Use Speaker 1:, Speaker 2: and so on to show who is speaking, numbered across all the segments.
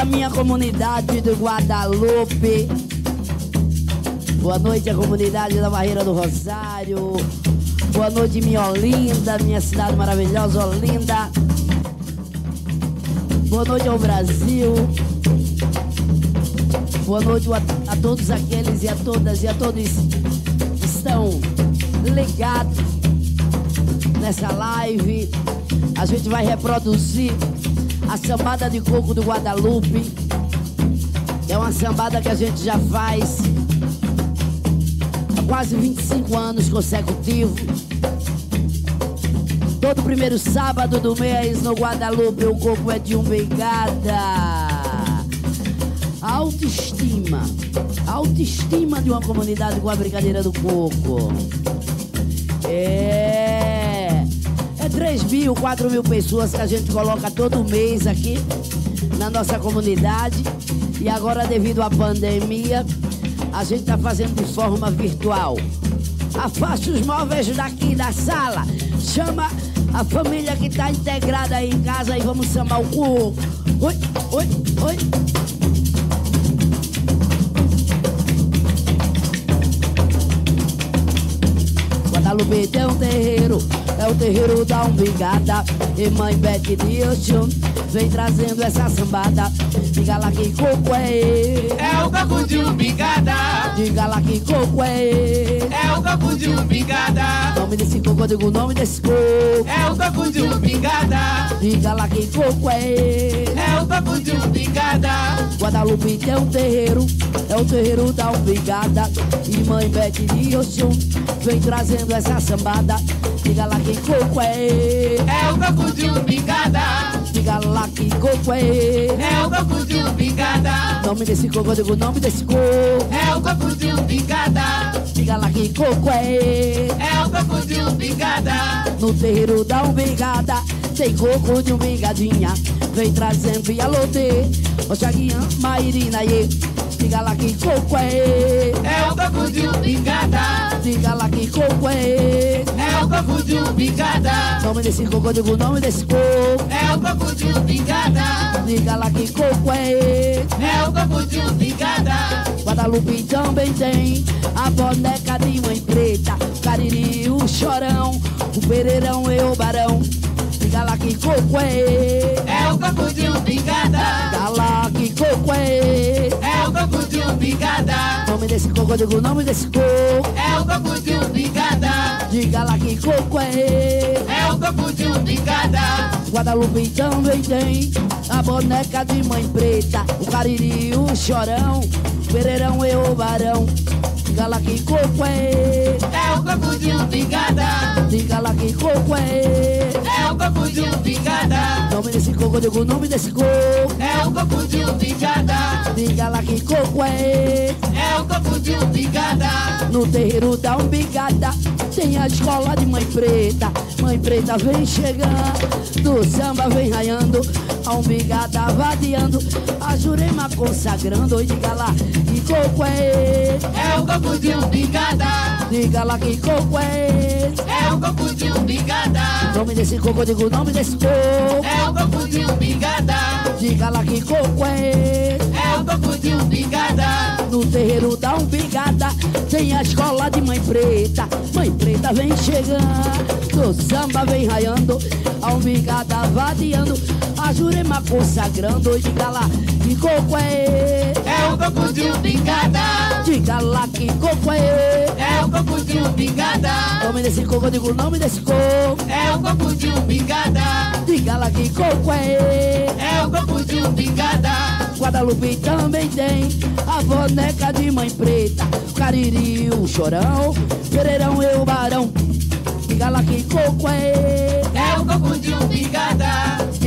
Speaker 1: a minha comunidade do Guadalupe. Boa noite, a comunidade da Barreira do Rosário. Boa noite, minha Olinda, minha cidade maravilhosa, Olinda. Boa noite ao Brasil. Boa noite a, a todos aqueles e a todas e a todos que estão ligados nessa live. A gente vai reproduzir a sambada de coco do Guadalupe. É uma sambada que a gente já faz há quase 25 anos consecutivos. Todo primeiro sábado do mês no Guadalupe o coco é de umbigada. Autoestima. Autoestima de uma comunidade com a brincadeira do coco. É. É 3 mil, 4 mil pessoas que a gente coloca todo mês aqui na nossa comunidade. E agora, devido à pandemia, a gente está fazendo de forma virtual. Afaste os móveis daqui da sala. Chama a família que tá integrada aí em casa e vamos chamar o cu. Oi, oi, oi. Guadalupe tem um terreiro, o terreiro da umbigada. E mãe Bete de vem trazendo essa sambada. Diga lá que coco é ele.
Speaker 2: É o coco de umbigada.
Speaker 1: Diga lá que coco é ele.
Speaker 2: É o coco de umbigada.
Speaker 1: Nome desse coco, eu digo o nome desse coco.
Speaker 2: É o coco de umbigada.
Speaker 1: Diga lá que coco é ele.
Speaker 2: É o coco de umbigada.
Speaker 1: Guadalupe tem um terreiro, é o terreiro da umbigada. E mãe Bete de Oxum vem trazendo essa sambada. Diga lá que coco é ele.
Speaker 2: É o coco de umbigada.
Speaker 1: Diga lá que coco é ele.
Speaker 2: É o coco de umbigada.
Speaker 1: Nome desse coco, eu digo o nome desse coco.
Speaker 2: É o coco de umbigada.
Speaker 1: Diga lá que coco é ele.
Speaker 2: É o coco de umbigada.
Speaker 1: No terreiro da umbigada tem coco de umbigadinha. Vem trazendo via lote. Ô Chaguinha, Mairina, e Diga lá que coco é.
Speaker 2: É o coco de umbigada.
Speaker 1: Diga lá que coco é.
Speaker 2: É o coco de umbigada.
Speaker 1: Nome desse coco, eu digo o nome desse coco.
Speaker 2: É o coco de umbigada.
Speaker 1: Diga lá que coco é.
Speaker 2: É o coco de umbigada.
Speaker 1: Guadalupe também tem a boneca de mãe preta, cariri, o chorão, o pereirão e o barão. Diga lá que coco é.
Speaker 2: É o coco de umbigada.
Speaker 1: Diga lá que coco é.
Speaker 2: É o coco de umbigada.
Speaker 1: Nome desse coco, eu digo o nome desse coco.
Speaker 2: É o coco de umbigada.
Speaker 1: Diga lá que coco é.
Speaker 2: É o coco de umbigada.
Speaker 1: Guadalupe também tem a boneca de mãe preta, o cariri, o chorão, o pereirão e o barão. Diga lá que coco é.
Speaker 2: É o coco de umbigada.
Speaker 1: Diga lá que coco é.
Speaker 2: É o coco de umbigada.
Speaker 1: Nome desse coco, eu digo o nome desse coco.
Speaker 2: É o coco de umbigada.
Speaker 1: Diga lá que coco é.
Speaker 2: É o coco de umbigada.
Speaker 1: No terreiro da umbigada tem a escola de mãe preta. Mãe preta vem chegando, do samba vem raiando. A umbigada vadiando, a jurema consagrando. Oi, diga lá que coco é ele.
Speaker 2: É o coco de umbigada.
Speaker 1: Diga lá que coco é ele.
Speaker 2: É o coco de umbigada.
Speaker 1: Nome desse coco, eu digo o nome desse coco.
Speaker 2: É o coco de umbigada.
Speaker 1: Diga lá que coco é ele.
Speaker 2: É o coco de umbigada.
Speaker 1: No terreiro da umbigada tem a escola de mãe preta. Mãe preta vem chegando, do samba vem raiando, a umbigada vadiando, a jurema consagrando. E diga lá que coco é.
Speaker 2: É o coco de umbigada.
Speaker 1: Diga lá que coco é.
Speaker 2: É o coco de umbigada.
Speaker 1: Nome desse coco, eu digo o nome desse coco.
Speaker 2: É o coco de umbigada.
Speaker 1: Diga lá que coco é.
Speaker 2: É o coco de umbigada.
Speaker 1: Guadalupe também tem a boneca de mãe preta, cariri, o chorão, pereirão e o barão. Diga lá que coco é.
Speaker 2: É o coco de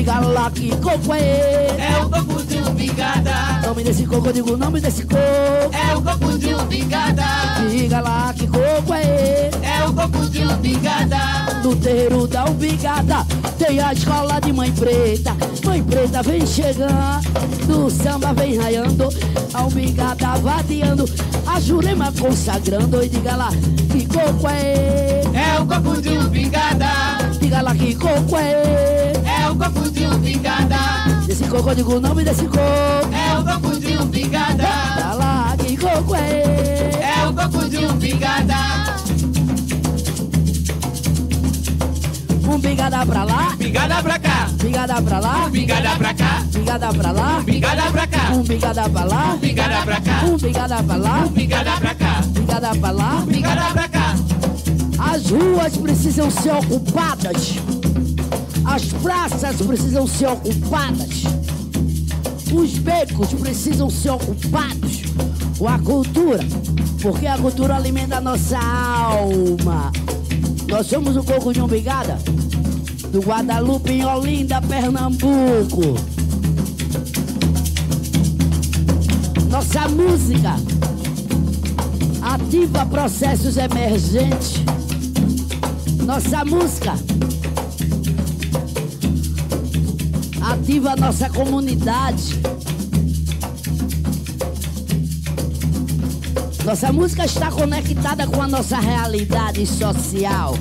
Speaker 1: Diga lá que coco é ele.
Speaker 2: É o coco de umbigada.
Speaker 1: Nome desse coco, eu digo nome desse coco.
Speaker 2: É o coco de umbigada.
Speaker 1: Diga lá que coco é ele.
Speaker 2: É o coco de umbigada.
Speaker 1: No terreiro da umbigada tem a escola de mãe preta. Mãe preta vem chegando, do samba vem raiando, a umbigada vadiando, a jurema consagrando. E diga lá que coco é ele.
Speaker 2: É o coco de umbigada.
Speaker 1: Diga lá que coco é.
Speaker 2: É o coco de umbigada.
Speaker 1: Desse coco eu digo o nome desse coco.
Speaker 2: É o coco de um pingada.
Speaker 1: Lá, que coco é?
Speaker 2: É o coco de um pingada.
Speaker 1: Um pingada pra lá,
Speaker 2: Pingada pra cá.
Speaker 1: pingada pra lá,
Speaker 2: Pingada pra cá.
Speaker 1: pingada pra lá,
Speaker 2: Pingada pra cá.
Speaker 1: um pingada pra lá,
Speaker 2: Pingada pra cá.
Speaker 1: um pingada pra lá,
Speaker 2: Pingada pra cá.
Speaker 1: pingada pra lá.
Speaker 2: Pingada pra cá.
Speaker 1: As ruas precisam ser ocupadas. As praças precisam ser ocupadas. Os becos precisam ser ocupados. Com a cultura. Porque a cultura alimenta a nossa alma. Nós somos o coco de umbigada. Do Guadalupe em Olinda, Pernambuco. Nossa música ativa processos emergentes. Nossa música ativa a nossa comunidade. Nossa música está conectada com a nossa realidade social.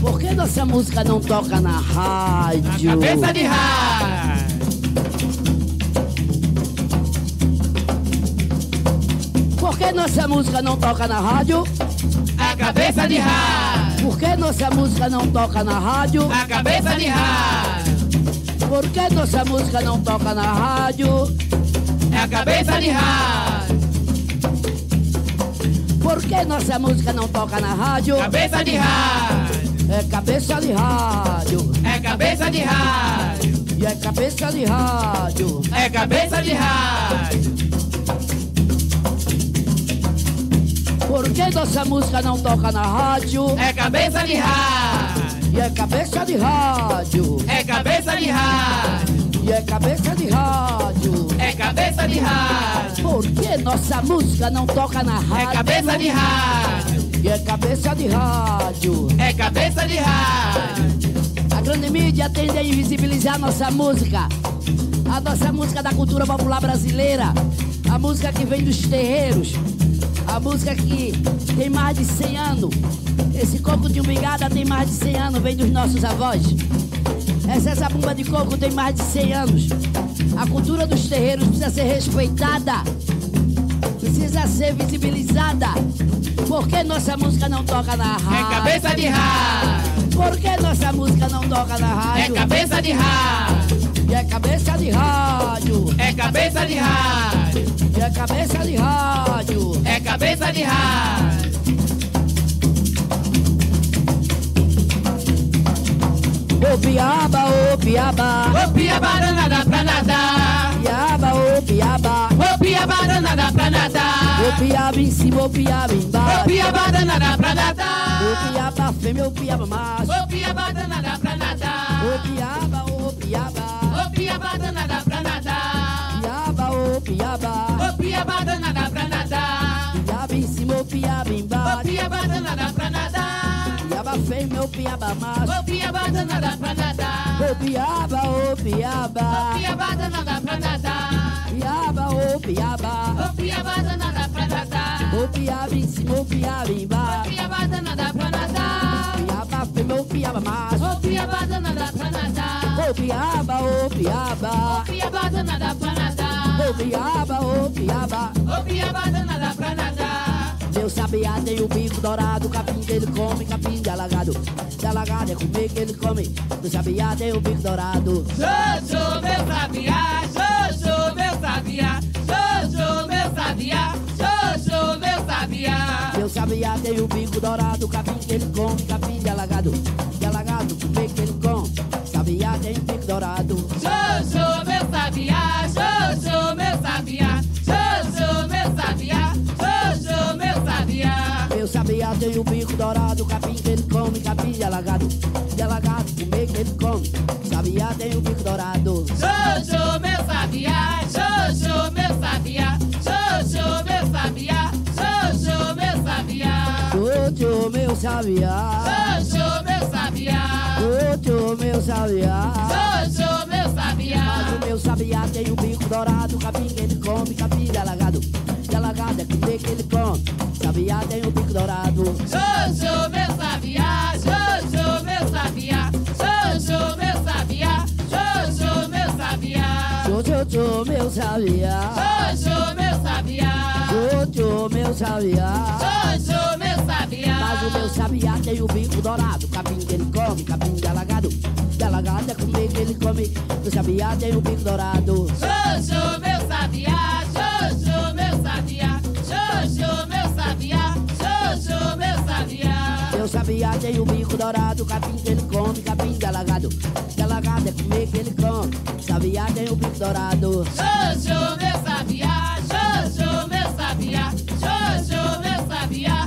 Speaker 1: Por que nossa música não toca na rádio?
Speaker 2: Cabeça de rádio.
Speaker 1: Por que nossa música não toca na rádio?
Speaker 2: Cabeça de rádio.
Speaker 1: Por que nossa música não toca na rádio?
Speaker 2: A cabeça de rádio.
Speaker 1: Por que nossa música não toca na rádio?
Speaker 2: É a cabeça de rádio.
Speaker 1: Por que nossa música não toca na rádio?
Speaker 2: Cabeça de rádio.
Speaker 1: É cabeça de rádio.
Speaker 2: É cabeça de rádio.
Speaker 1: E é cabeça de rádio.
Speaker 2: É cabeça de rádio.
Speaker 1: Por que nossa música não toca na rádio?
Speaker 2: É cabeça de rádio.
Speaker 1: E é cabeça de rádio.
Speaker 2: É cabeça de rádio.
Speaker 1: E é cabeça de rádio.
Speaker 2: É cabeça de rádio.
Speaker 1: Por que nossa música não toca na
Speaker 2: É
Speaker 1: rádio?
Speaker 2: cabeça de rádio.
Speaker 1: E é cabeça de rádio.
Speaker 2: É cabeça de rádio.
Speaker 1: A grande mídia tende a invisibilizar nossa música. A nossa música da cultura popular brasileira. A música que vem dos terreiros. A música que tem mais de 100 anos. Esse coco de umbigada tem mais de 100 anos, vem dos nossos avós. Essa, essa bomba de coco tem mais de 100 anos. A cultura dos terreiros precisa ser respeitada. Precisa ser visibilizada. Por que nossa música não toca na
Speaker 2: É
Speaker 1: rádio?
Speaker 2: cabeça de rádio.
Speaker 1: Por que nossa música não toca na
Speaker 2: É
Speaker 1: rádio?
Speaker 2: cabeça de rádio.
Speaker 1: E é cabeça de rádio.
Speaker 2: É cabeça de rádio.
Speaker 1: E é cabeça de rádio.
Speaker 2: É cabeça de rádio.
Speaker 1: Ô piaba, ô piaba.
Speaker 2: Ô piaba danada pra nadar.
Speaker 1: Piaba, ô piaba.
Speaker 2: Ô piaba danada pra nadar.
Speaker 1: Ô piaba em cima, ô piaba
Speaker 2: Ô
Speaker 1: embaixo.
Speaker 2: piaba danada pra
Speaker 1: Ô
Speaker 2: nadar.
Speaker 1: Fêmea, ô piaba macho.
Speaker 2: Ô piaba danada pra nadar.
Speaker 1: Ô piaba, ô piaba.
Speaker 2: Ô piaba danada pra nadar.
Speaker 1: Piaba, ô piaba.
Speaker 2: Ô piaba danada pra nadar.
Speaker 1: Piaba em cima, ô piaba
Speaker 2: Ô
Speaker 1: embaixo.
Speaker 2: piaba danada pra nadar.
Speaker 1: Fêmea, ô piaba macho.
Speaker 2: Ô piaba danada pra nadar.
Speaker 1: Ô piaba, ô
Speaker 2: Ô
Speaker 1: piaba.
Speaker 2: piaba danada pra nadar.
Speaker 1: Piaba, ô piaba.
Speaker 2: Ô piaba danada pra nadar.
Speaker 1: Ô piaba em cima, ô piaba
Speaker 2: Ô
Speaker 1: embaixo.
Speaker 2: piaba danada pra nadar.
Speaker 1: Piaba fêmea, ô piaba macho.
Speaker 2: Ô piaba danada pra nadar.
Speaker 1: Ô piaba, ô piaba.
Speaker 2: Ô piaba danada pra nadar.
Speaker 1: Ô piaba, ô piaba.
Speaker 2: Ô piaba danada pra nadar.
Speaker 1: Meu sabiá tem o bico dourado, capim que ele come, capim de alagado. De alagado é comer que ele come. Meu sabiá tem o bico dourado.
Speaker 2: Jojo, meu sabiá, Jojo, meu sabiá, Jojo, meu sabiá, Jojo, meu sabiá.
Speaker 1: Meu sabiá tem o bico dourado, capim que ele come, capim de alagado. De alagado, comer que ele come. Sabiá tem o bico dourado.
Speaker 2: Jojo, meu sabiá, Jojo, meu sabiá, Jojo, meu sabiá.
Speaker 1: Tem o bico dourado, capim que ele come, capim de alagado. De alagado, comer que ele come. Sabiá tem o bico dourado.
Speaker 2: Jojo, meu sabiá, Jojo, meu sabiá, Jojo, meu sabiá, Jojo, meu sabiá.
Speaker 1: Jojo, meu sabiá.
Speaker 2: Jojo, meu sabiá,
Speaker 1: Jojo, meu sabiá.
Speaker 2: Jojo, meu
Speaker 1: Mas
Speaker 2: sabiá.
Speaker 1: o meu sabiá tem o bico dourado, capim que ele come, capim de alagado. De alagado é comer que ele come. Sabiá tem o bico dourado.
Speaker 2: Jojo, meu sabiá, Jojo, meu sabiá, Jojo, meu sabiá,
Speaker 1: sabiá.
Speaker 2: Jojo, meu sabiá.
Speaker 1: Jojo, meu sabiá.
Speaker 2: Jojo, meu sabiá.
Speaker 1: Mas o meu sabiá tem o bico dourado, capim que ele come, capim de alagado. De alagado é comer que ele come. O sabiá tem o bico dourado.
Speaker 2: Jojo, meu sabiá. Jojo, sabiá.
Speaker 1: Tem o bico dourado, capim que ele come, capim de alagado. É comer que ele come. Sabiá tem o bico dourado.
Speaker 2: Jojo, meu sabiá. Jojo, meu sabiá. Jojo, meu sabiá.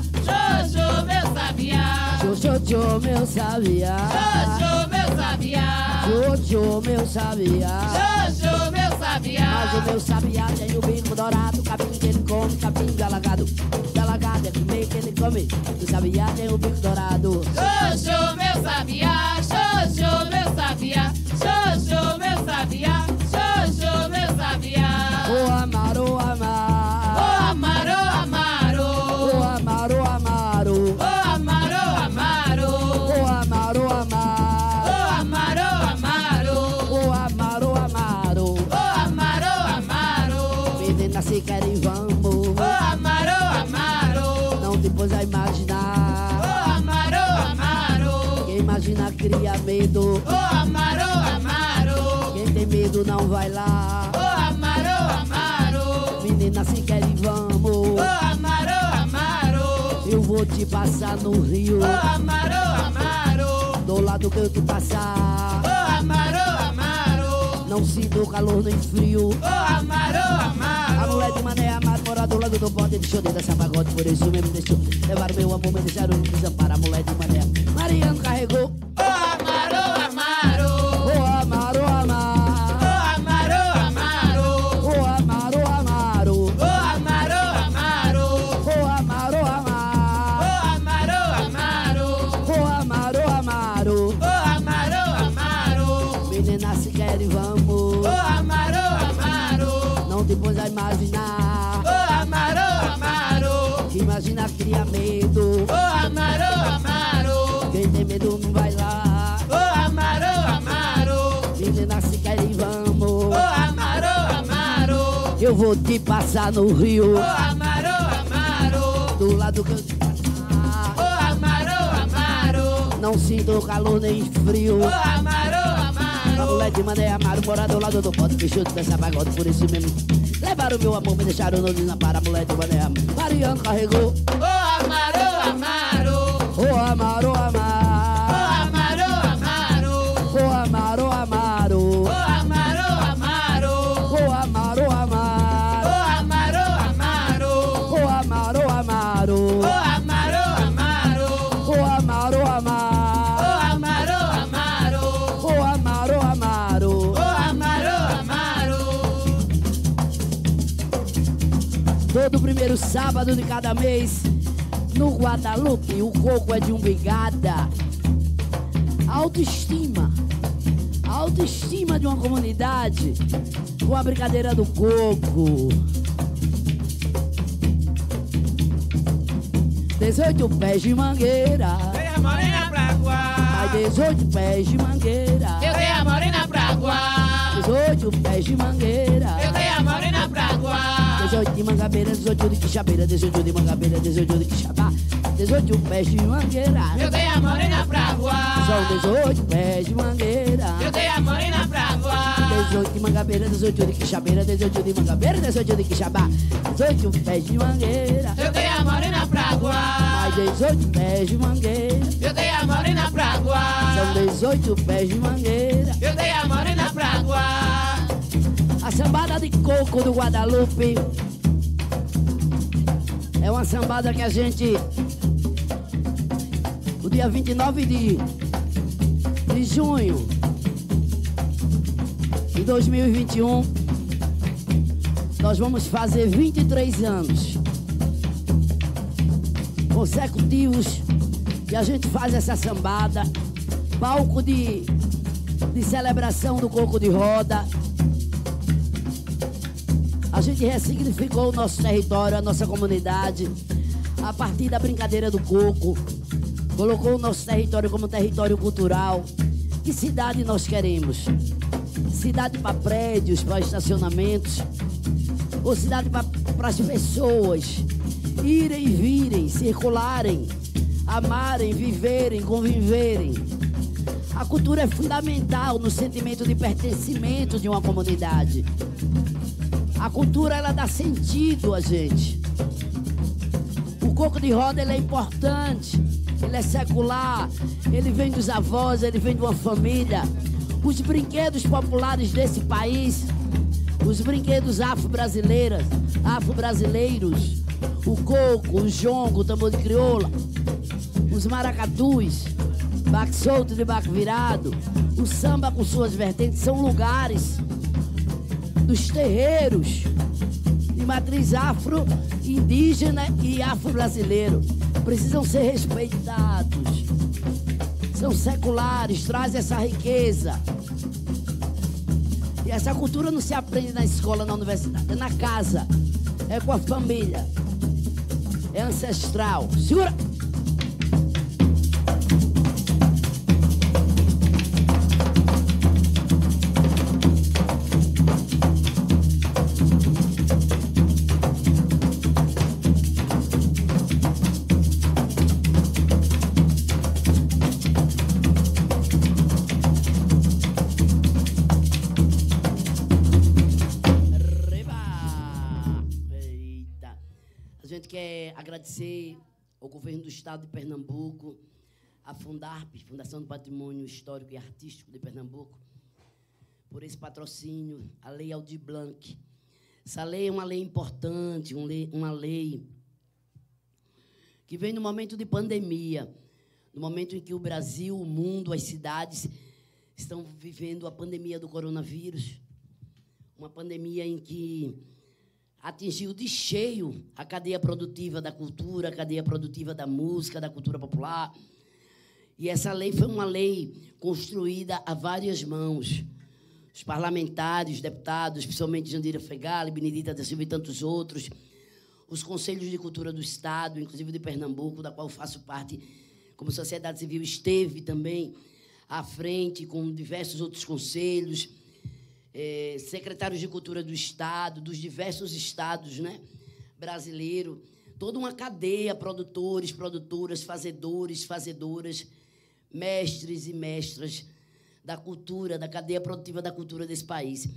Speaker 2: Jojo, meu sabiá.
Speaker 1: Jojo, meu sabiá.
Speaker 2: Jojo, meu sabiá.
Speaker 1: Jojo, meu sabiá. Mas o meu sabiá tem o bico dourado, capim que ele come, capim de alagado. De alagado é comer que ele come. O sabiá tem o bico dourado.
Speaker 2: Jojo, meu sabiá. Jojo, meu sabiá. Jojo, meu sabiá.
Speaker 1: Medo não vai lá.
Speaker 2: Oh, amaro, amaro.
Speaker 1: Menina, se quer e vamos.
Speaker 2: Oh, amaro, amaro.
Speaker 1: Eu vou te passar no rio.
Speaker 2: Oh, amaro, amaro.
Speaker 1: Do lado que eu te passar.
Speaker 2: Oh, amaro, amaro.
Speaker 1: Não sinto calor nem frio.
Speaker 2: Oh, amaro,
Speaker 1: A mulher
Speaker 2: amaro.
Speaker 1: de mané amado mora do lado do pote Deixou de dançar pagode, por isso mesmo deixou Levar meu amor, me deixaram desamparar A mulher de mané Mariano carregou
Speaker 2: Oh,
Speaker 1: vou te passar no rio
Speaker 2: Oh, amaro, amaro.
Speaker 1: Do lado que eu te passar
Speaker 2: Oh, amaro, amaro.
Speaker 1: Não sinto calor nem frio
Speaker 2: Oh, amaro,
Speaker 1: A
Speaker 2: amaro.
Speaker 1: mulher de mané amaro mora do lado do pote Fechou de dançar pagode por isso mesmo Levaram meu amor, me deixaram no desamparo mulher de mané amaro Mariano carregou
Speaker 2: Oh, amaro, amaro.
Speaker 1: O amaro,
Speaker 2: Oh,
Speaker 1: primeiro sábado de cada mês, no Guadalupe, o coco é de um brigada. Autoestima. Autoestima de uma comunidade com a brincadeira do coco. 18 pés de mangueira.
Speaker 2: Dei a morena pra guar.
Speaker 1: Ai, 18 pés de mangueira.
Speaker 2: Eu dei a morena pra guar.
Speaker 1: 18 pés de mangueira.
Speaker 2: Eu dei a morena pra guar.
Speaker 1: 18 de mangabeira, 18 de quixabeira, 18 de mangabeira, 18 de quixabá, 18 pés de mangueira.
Speaker 2: Eu dei a morena pra guar.
Speaker 1: São 18 pés de mangueira.
Speaker 2: Eu dei a morena pra guar.
Speaker 1: 18 de mangabeira, 18 de quixabeira, 18 de mangabeira, 18 de quixabá, 18 pés de mangueira.
Speaker 2: Eu dei a morena pra guar.
Speaker 1: Mais 18 pés de mangueira.
Speaker 2: Eu dei a morena pra
Speaker 1: São
Speaker 2: guar.
Speaker 1: 18 pés de mangueira.
Speaker 2: Eu dei a morena pra guar.
Speaker 1: A sambada de coco do Guadalupe é uma sambada que a gente, no dia 29 de, de junho de 2021, nós vamos fazer 23 anos consecutivos que a gente faz essa sambada, palco de, de celebração do coco de roda. Gente ressignificou o nosso território, a nossa comunidade, a partir da brincadeira do coco. Colocou o nosso território como território cultural. Que cidade nós queremos? cidade para prédios, para estacionamentos, ou cidade para as pessoas irem e virem, circularem, amarem, viverem, conviverem. A cultura é fundamental no sentimento de pertencimento de uma comunidade. A cultura ela dá sentido a gente. O coco de roda ele é importante, ele é secular, ele vem dos avós, ele vem de uma família. Os brinquedos populares desse país, os brinquedos afro-brasileiros, afro-brasileiros, o coco, o jongo, o tambor de crioula, os maracatus, baque solto de baque virado, o samba com suas vertentes são lugares dos terreiros de matriz afro, indígena e afro-brasileiro. Precisam ser respeitados. São seculares, trazem essa riqueza. E essa cultura não se aprende na escola, na universidade, é na casa, é com a família, é ancestral. Segura! Agradecer ao governo do estado de Pernambuco, a Fundarp, Fundação do Patrimônio Histórico e Artístico de Pernambuco, por esse patrocínio, a Lei Aldir Blanc. Essa lei é uma lei importante, uma lei que vem no momento de pandemia, no momento em que o Brasil, o mundo, as cidades estão vivendo a pandemia do coronavírus, uma pandemia em que atingiu de cheio a cadeia produtiva da cultura, a cadeia produtiva da música, da cultura popular. E essa lei foi uma lei construída a várias mãos. Os parlamentares, deputados, principalmente Jandira Fegali, Benedita da Silva e tantos outros, os conselhos de cultura do Estado, inclusive de Pernambuco, da qual faço parte como sociedade civil, esteve também à frente com diversos outros conselhos, é, secretários de cultura do Estado, dos diversos estados né, brasileiros, toda uma cadeia, produtores, produtoras, fazedores, fazedoras, mestres e mestras da cultura, da cadeia produtiva da cultura desse país.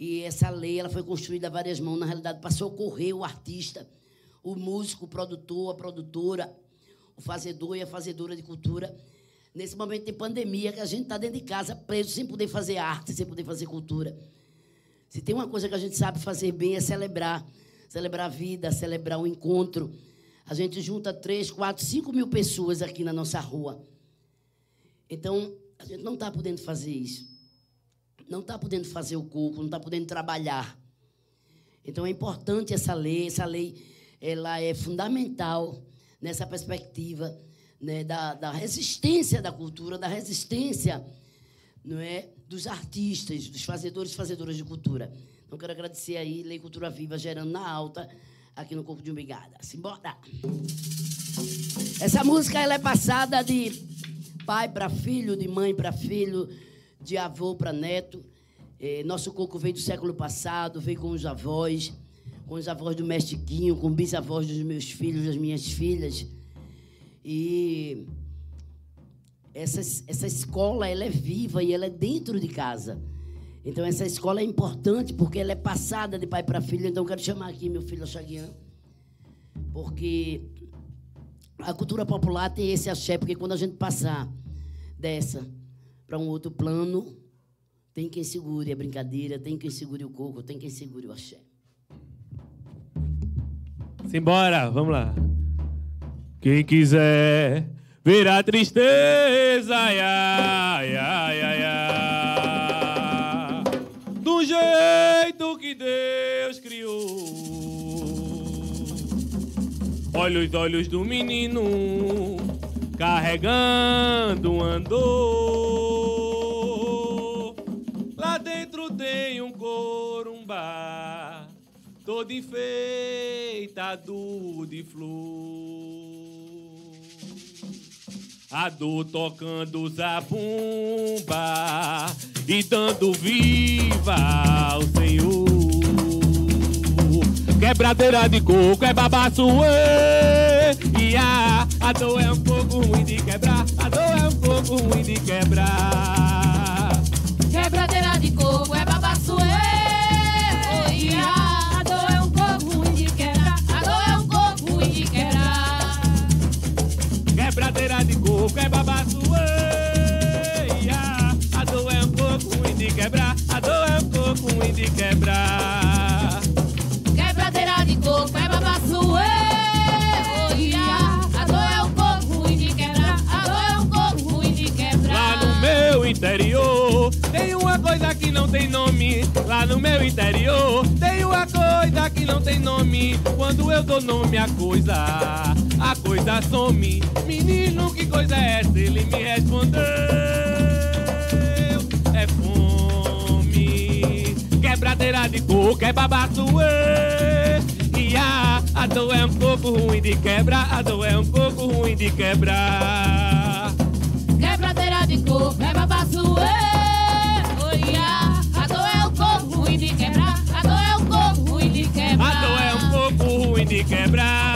Speaker 1: E essa lei ela foi construída a várias mãos, na realidade, para socorrer o artista, o músico, o produtor, a produtora, o fazedor e a fazedora de cultura nesse momento de pandemia, que a gente está dentro de casa preso, sem poder fazer arte, sem poder fazer cultura. Se tem uma coisa que a gente sabe fazer bem é celebrar. Celebrar a vida, celebrar o encontro. A gente junta três, quatro, cinco mil pessoas aqui na nossa rua. Então, a gente não está podendo fazer isso. Não está podendo fazer o coco, não está podendo trabalhar. Então, é importante essa lei. Essa lei ela é fundamental nessa perspectiva né, da, da resistência da cultura, da resistência não é, dos artistas, dos fazedores e fazedoras de cultura. Então, quero agradecer aí, Lei Cultura Viva, gerando na alta, aqui no Corpo de Umbigada. Simbora! Essa música ela é passada de pai para filho, de mãe para filho, de avô para neto. É, nosso coco veio do século passado, veio com os avós, com os avós do Mestiquinho, com bisavós dos meus filhos, das minhas filhas. E essa, essa escola ela é viva e ela é dentro de casa. Então essa escola é importante porque ela é passada de pai para filho. Então quero chamar aqui meu filho Chaguian, porque a cultura popular tem esse axé, porque quando a gente passar dessa para um outro plano, tem quem segure a brincadeira, tem quem segure o coco, tem quem segure o axé.
Speaker 3: Simbora, vamos lá. Quem quiser ver a tristeza, ai, ai, ai, ai, do jeito que Deus criou. Olha os olhos do menino carregando andor. Lá dentro tem um corumbá todo enfeitado de flor. A dor tocando zabumba e dando viva ao Senhor. Quebradeira de coco é babaço, ê, e a, a dor é um pouco ruim de quebrar, a dor é um pouco ruim de quebrar.
Speaker 4: Quebradeira de coco é babaçuê.
Speaker 3: Coco é e a, dor é um pouco ruim de quebrar, a dor é um pouco ruim de quebrar.
Speaker 4: Quebradeira de coco é babaçuê. Oi, a dor é um pouco ruim de quebrar. A dor é um pouco ruim de quebrar.
Speaker 3: Lá no meu interior tem uma coisa que não tem nome. Lá no meu interior não tem nome. Quando eu dou nome à coisa, a coisa some. Menino, que coisa é essa? Ele me respondeu: É fome. Quebradeira de coco é babaço. E a, a dor é um pouco ruim de quebrar. A dor é um pouco ruim de quebrar.
Speaker 4: Quebradeira de coco é babaçuê. Quebrar.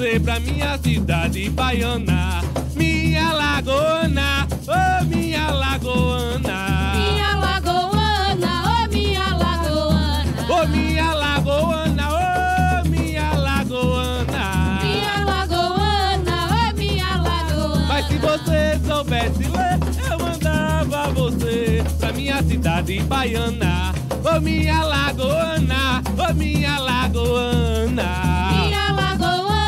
Speaker 3: Você pra minha cidade baiana. Minha lagoana, oh minha lagoana.
Speaker 4: Minha lagoana, oh minha lagoana.
Speaker 3: Ô minha lagoana, ô minha lagoana.
Speaker 4: Minha lagoana, oh minha lagoana.
Speaker 3: Mas se você soubesse ler, eu mandava você pra minha cidade baiana. Ô minha lagoana, ô minha lagoana.
Speaker 4: Minha lagoana,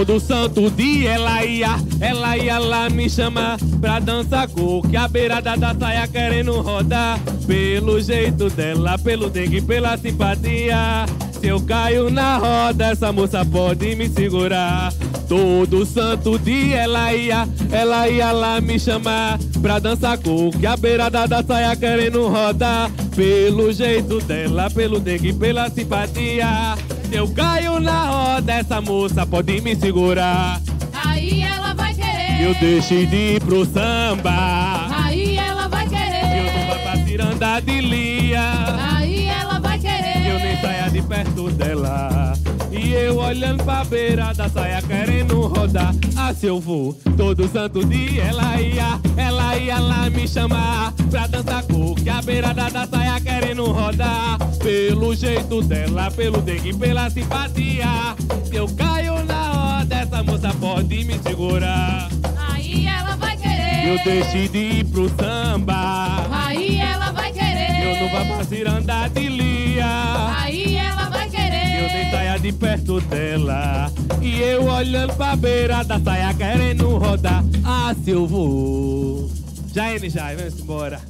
Speaker 3: Todo santo dia ela ia, ela ia lá me chamar pra dançar coque a beirada da saia querendo rodar. Pelo jeito dela, pelo dengue, pela simpatia. Se eu caio na roda, essa moça pode me segurar. Todo santo dia ela ia, ela ia lá me chamar pra dançar coque a beirada da saia querendo rodar. Pelo jeito dela, pelo dengue, pela simpatia. Eu caio na roda, essa moça pode me segurar.
Speaker 4: Aí ela vai querer.
Speaker 3: Eu deixei de ir pro samba.
Speaker 4: Aí ela vai
Speaker 3: Eu não
Speaker 4: querer.
Speaker 3: vou pra ciranda de lia.
Speaker 4: Aí ela vai querer.
Speaker 3: Eu nem saia de perto dela. E eu olhando pra beira da saia querendo rodar. Ah, se eu vou todo santo dia, ela ia, ela ia lá me chamar pra dançar coque a beirada da saia querendo rodar. Pelo jeito dela, pelo dengue, pela simpatia. Se eu caio na roda, essa moça pode me segurar.
Speaker 4: Aí ela vai querer.
Speaker 3: Eu deixei de ir pro samba.
Speaker 4: Aí ela vai querer.
Speaker 3: Eu não vou pra ciranda de lia.
Speaker 4: Aí.
Speaker 3: Eu nem saia de perto dela. E eu olhando pra beira da saia querendo rodar. Ah, se eu vou. Ele já, vamos embora.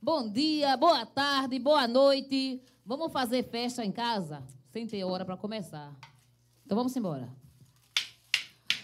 Speaker 2: Bom dia, boa tarde, boa noite. Vamos fazer festa em casa sem ter hora para começar. Então vamos embora.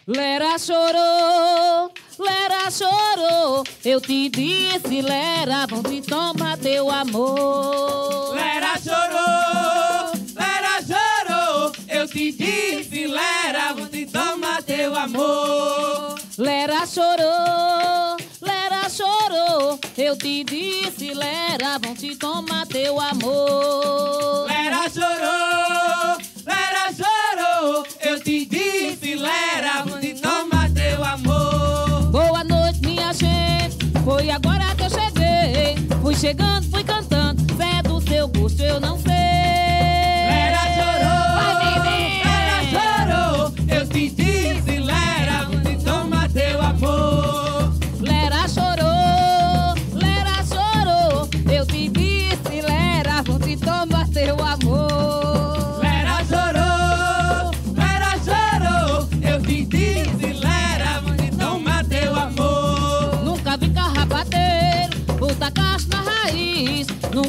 Speaker 2: Lera chorou, Lera chorou. Eu te disse, Lera, vão te tomar teu amor.
Speaker 3: Lera chorou, Lera chorou. Eu te disse, Lera, vou te tomar teu amor.
Speaker 2: Lera chorou, Lera chorou. Eu te disse, Lera, vão te tomar teu amor.
Speaker 3: Lera chorou, Lera chorou. Eu te disse,
Speaker 2: Foi agora que eu cheguei. Fui chegando, fui cantando. Se é do seu gosto, eu não sei.
Speaker 3: Lera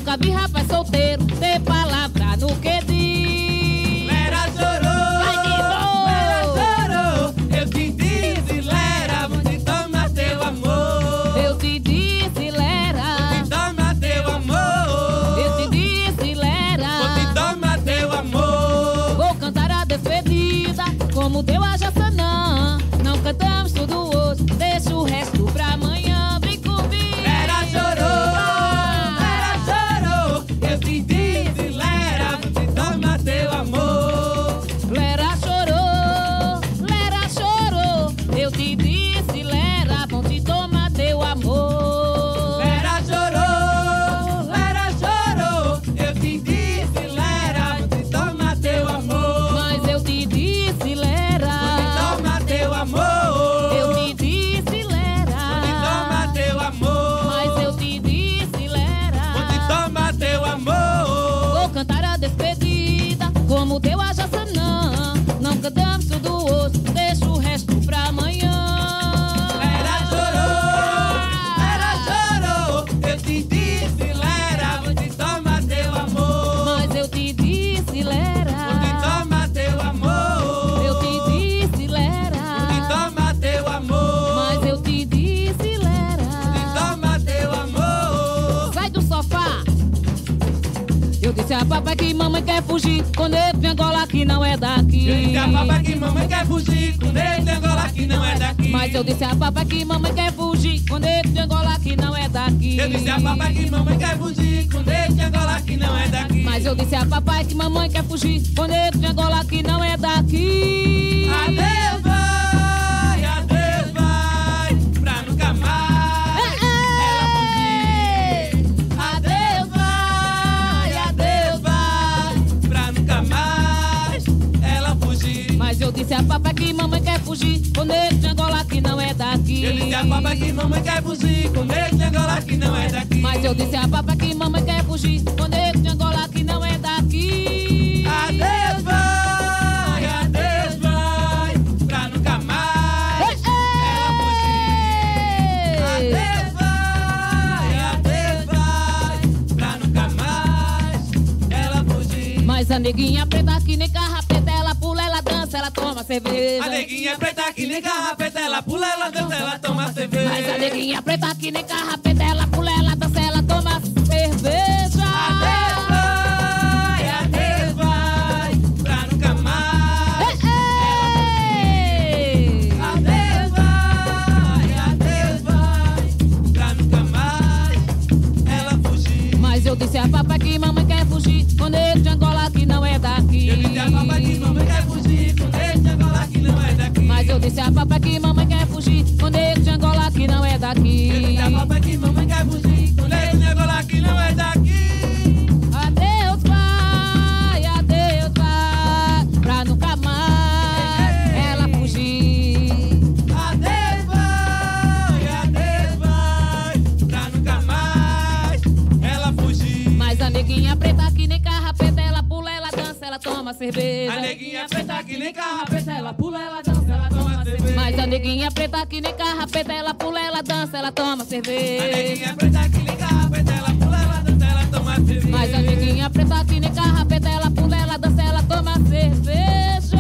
Speaker 4: Nunca vi rapaz solteiro ter palavra no que diz.
Speaker 2: Eu disse
Speaker 4: a papai que mamãe quer fugir. Quando eu vim Angola que não é daqui.
Speaker 2: Eu disse a papai que mamãe quer fugir. Com ele de Angola que não é daqui.
Speaker 4: Mas eu disse a papai que mamãe quer fugir. Quando eu vim Angola que não é daqui.
Speaker 2: Eu disse a papai que mamãe quer fugir. Com ele de Angola que não é daqui.
Speaker 4: Mas eu disse a papai que mamãe quer fugir. Quando eu vim Angola que não é daqui.
Speaker 2: Adeus,
Speaker 4: disse a papai que mamãe quer fugir. Quando eu vim Angola que não é daqui.
Speaker 2: Eu disse a papai que mamãe quer fugir, com ele de Angola que não é daqui.
Speaker 4: Mas eu disse a papai que mamãe quer fugir. Quando eu vim Angola que não é daqui.
Speaker 2: Adeus, vai, adeus, vai, pra nunca mais ela fugir. Adeus, vai, adeus, vai, pra nunca mais ela fugir.
Speaker 4: Mas a neguinha preta que nem carrapeta, ela pula, ela dança, ela toma cerveja.
Speaker 2: A neguinha é preta que nem garrapeta, ela pula, ela dança, ela toma cerveja.
Speaker 4: Mas a neguinha preta que nem carrapeta, ela pula, ela dança, ela toma cerveja.
Speaker 2: Adeus, vai, adeus, vai, pra nunca mais
Speaker 4: Ei, ei.
Speaker 2: Adeus, vai, adeus, vai, pra nunca mais ela fugir.
Speaker 4: Mas eu disse a papai que mamãe quer fugir, quando eu de Angola que não é daqui.
Speaker 2: Eu disse a papai que mamãe quer fugir, com ele
Speaker 4: Mas eu disse a papai que mamãe quer fugir, quando eu de Angola que não é
Speaker 2: Eu
Speaker 4: daqui.
Speaker 2: disse a papai que mamãe quer fugir, com ele de Angola que não é daqui.
Speaker 4: Cerveja.
Speaker 2: A neguinha preta que nem carrapeta, ela pula, ela dança, ela toma cerveja.
Speaker 4: Mas a neguinha preta que nem carrapeta, ela pula, ela dança, ela toma
Speaker 2: A
Speaker 4: cerveja.
Speaker 2: neguinha preta que nem carrapeta, ela pula, ela dança, ela toma cerveja.
Speaker 4: Mas a neguinha preta que nem carrapeta, ela pula, ela dança, ela toma cerveja.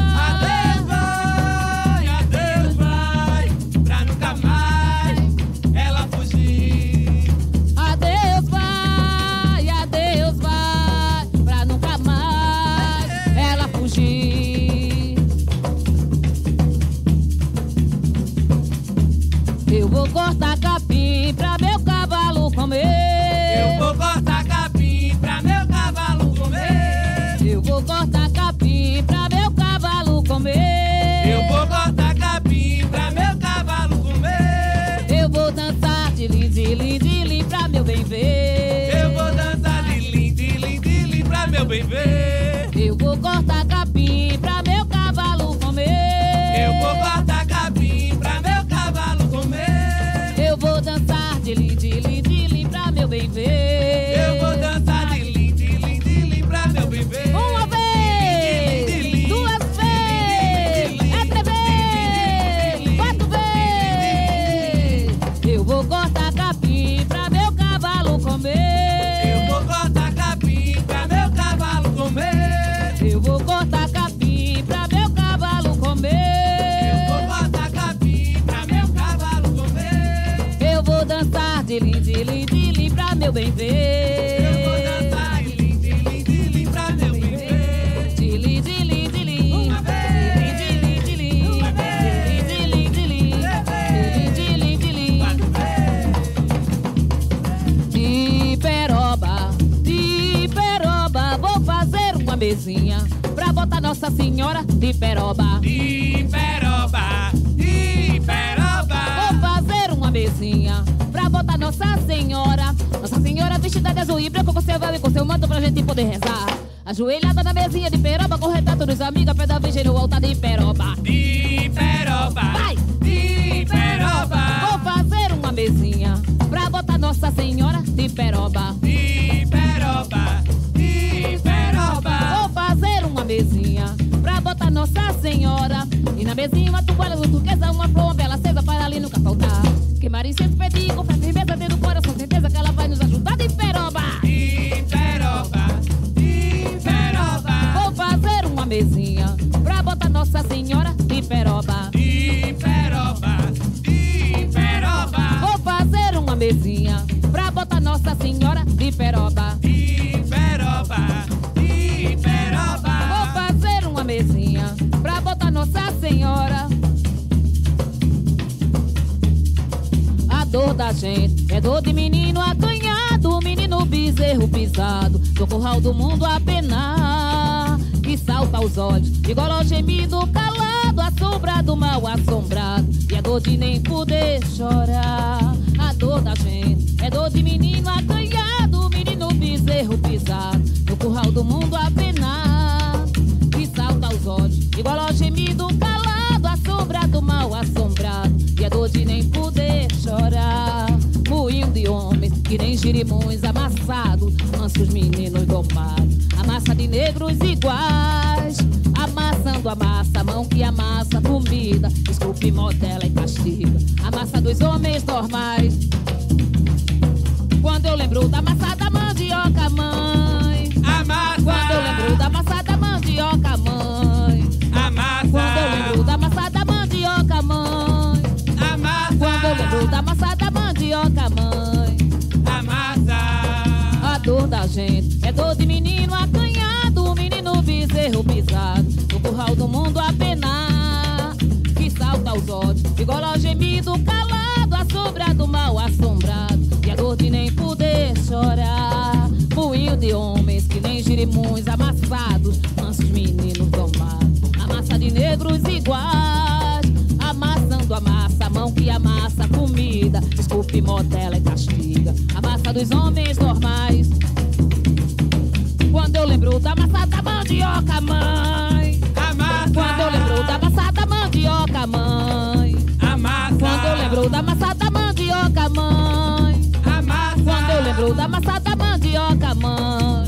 Speaker 4: Comer.
Speaker 2: Eu vou cortar capim pra meu cavalo comer.
Speaker 4: Eu vou dançar de lim, de lim, de lim pra meu bem ver.
Speaker 2: Eu vou dançar de lim, de lim, de lim pra meu bem ver.
Speaker 4: Eu vou cortar capim pra meu cavalo comer.
Speaker 2: Eu vou cortar capim pra meu cavalo comer.
Speaker 4: Eu vou dançar de lim, de lim, de lim pra meu bem ver. Viver.
Speaker 3: Eu vou dançar dilim, dilim, pra meu viver.
Speaker 4: Dilim, dilim, dilim.
Speaker 3: Uma vez.
Speaker 4: Dilim, dilim.
Speaker 3: Uma vez.
Speaker 4: Dilim, dilim, dilim. Dilim, dilim.
Speaker 3: Quatro.
Speaker 4: De peroba, de peroba, vou fazer uma mesinha pra botar Nossa Senhora de peroba.
Speaker 3: De
Speaker 4: Senhora vestida de azul e branco com seu véu e com seu manto pra gente poder rezar. Ajoelhada na mesinha de peroba, com retrato dos amigos, a pé da virgem no altar de peroba.
Speaker 3: De peroba.
Speaker 4: Vai!
Speaker 3: De peroba.
Speaker 4: Vou fazer uma mesinha pra botar Nossa Senhora de peroba.
Speaker 3: De peroba. De peroba.
Speaker 4: Vou fazer uma mesinha pra botar Nossa Senhora. E na mesinha uma toalha azul turquesa, uma flor, é dor de menino acanhado, menino bezerro pisado, do curral do mundo a penar. Que salta aos olhos, igual ao gemido calado, a sombra do mal assombrado. E é dor de nem poder chorar. A dor da gente é dor de menino acanhado, menino bezerro pisado, no curral do mundo a penar. Que salta aos olhos, igual ao gemido calado, a sombra do mal assombrado. E é dor de nem poder girimões amassados, mansos meninos domados. A massa de negros iguais, amassando a massa, a mão que amassa comida, esculpe, modela e castiga. A massa dos homens normais. Quando eu lembro da massa da mandioca, mãe.
Speaker 3: Amassa.
Speaker 4: Quando eu lembro da massa da mandioca, mãe.
Speaker 3: Amassa.
Speaker 4: Quando eu lembro da massa da mandioca, mãe.
Speaker 3: Amassa.
Speaker 4: Quando eu lembro da massa dor da gente é dor de menino acanhado, menino bezerro pisado, no curral do mundo a penar. Que salta aos olhos, igual ao gemido calado, a sombra do mal assombrado. E a dor de nem poder chorar. Moinho de homens que nem girimões amassados, mansos meninos domados. A massa de negros iguais, amassando a massa, a mão que amassa a comida, desculpe, modela e castiga. A massa dos homens normais. Quando eu lembro da massa da mandioca, mãe.
Speaker 3: Amassa.
Speaker 4: Quando eu lembro da massa da mandioca, mãe.
Speaker 3: Amassa.
Speaker 4: Quando eu lembro da massa da mandioca, mãe.
Speaker 3: Amassa.
Speaker 4: Quando eu lembro da massa da mandioca, mãe.